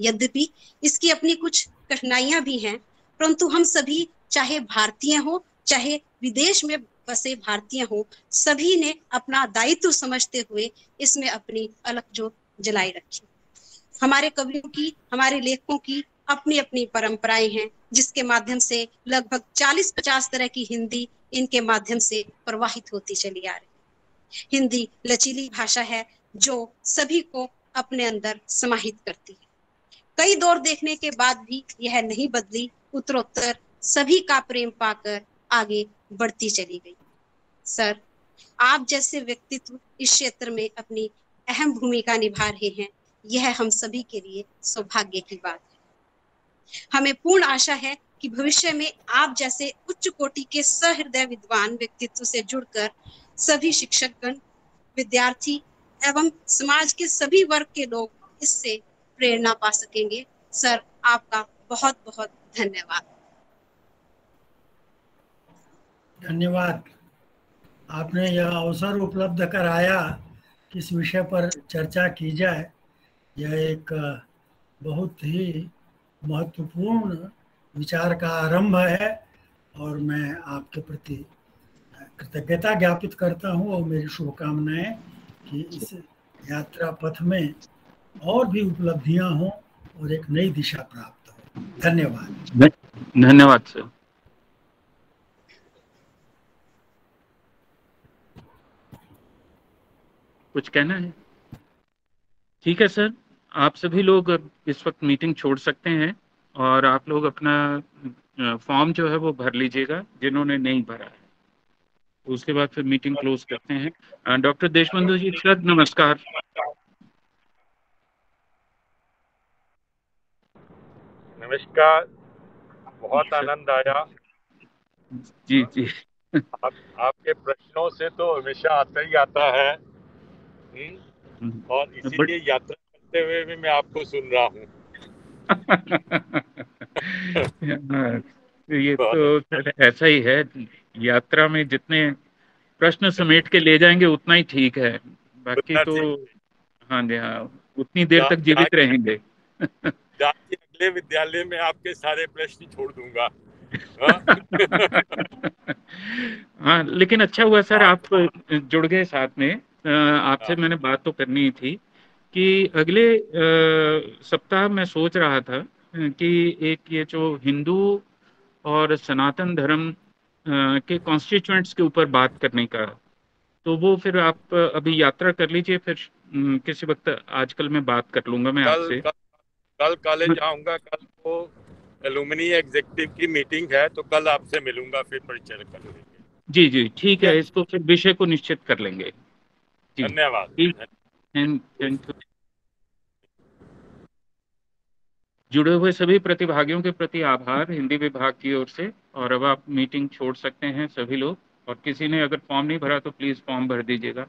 यद्यपि इसकी अपनी कुछ कठिनाइयाँ भी हैं, परंतु हम सभी चाहे भारतीय हो, चाहे विदेश में बसे भारतीय हो, सभी ने अपना दायित्व समझते हुए इसमें अपनी अलग जो जलाई रखी। हमारे कवियों की, हमारे लेखकों की अपनी अपनी परंपराएँ हैं, जिसके माध्यम से लगभग 40-50 तरह की हिंदी इनके माध्यम से प्रवाहित होती चली आ रही हिंदी लचीली भाषा है, जो सभी को अपने अंदर समाहित करती है। कई दौर देखने के बाद भी यह नहीं बदली, उत्तरोत्तर सभी का प्रेम पाकर आगे बढ़ती चली गई। सर, आप जैसे व्यक्तित्व इस क्षेत्र में अपनी अहम भूमिका निभा रहे हैं, यह हम सभी के लिए सौभाग्य की बात है। हमें पूर्ण आशा है कि भविष्य में आप जैसे उच्च कोटि के सहृदय विद्वान व्यक्तित्व से जुड़कर सभी शिक्षकगण, विद्यार्थी एवं समाज के सभी वर्ग के लोग इससे प्रेरणा पा सकेंगे। सर, आपका बहुत बहुत धन्यवाद। धन्यवाद। आपने यह अवसर उपलब्ध कराया कि इस विषय पर चर्चा की जाए। यह एक बहुत ही महत्वपूर्ण विचार का आरंभ है और मैं आपके प्रति कृतज्ञता ज्ञापित करता हूँ और मेरी शुभकामनाएँ कि इस यात्रा पथ में और भी उपलब्धियाँ हों और एक नई दिशा प्राप्त हो। धन्यवाद। धन्यवाद, सर। कुछ कहना है? ठीक है सर आप सभी लोग इस वक्त मीटिंग छोड़ सकते हैं और आप लोग अपना फॉर्म जो है वो भर लीजिएगा जिन्होंने नहीं भरा है। उसके बाद फिर मीटिंग क्लोज करते हैं। डॉक्टर देशबंधु जी सर नमस्कार। नमस्कार। बहुत आनंद आया। जी जी। आप, आपके प्रश्नों से तो हमेशा आता ही आता है। और इसीलिए यात्रा करते हुए भी मैं आपको सुन रहा हूँ। ये तो ऐसा ही है यात्रा में जितने प्रश्न समेट के ले जाएँगे उतना ही ठीक है। बाकी तो हाँ। जी हाँ उतनी देर तक जीवित रहेंगे। अगले विद्यालय में आपके सारे प्रश्न छोड़ दूँगा। हाँ? [laughs] लेकिन अच्छा हुआ सर आप जुड़ गए साथ में। आपसे हाँ। मैंने बात तो करनी थी कि अगले सप्ताह मैं सोच रहा था कि एक ये जो हिंदू और सनातन धर्म के कॉन्स्टिट्यूएंट्स के ऊपर बात करने का तो वो फिर आप अभी यात्रा कर लीजिए फिर किसी वक्त आजकल मैं बात कर लूँगा मैं आपसे। कल कॉलेज आऊँगा कल को एलुमनी एग्जीक्यूटिव की मीटिंग है तो कल आपसे मिलूँगा फिर परिचय कर लेंगे। जी जी ठीक है इसको फिर विषय को निश्चित कर लेंगे। धन्यवाद। जुड़े हुए सभी प्रतिभागियों के प्रति आभार हिंदी विभाग की ओर से। और अब आप मीटिंग छोड़ सकते हैं सभी लोग। और किसी ने अगर फॉर्म नहीं भरा तो प्लीज़ फॉर्म भर दीजिएगा।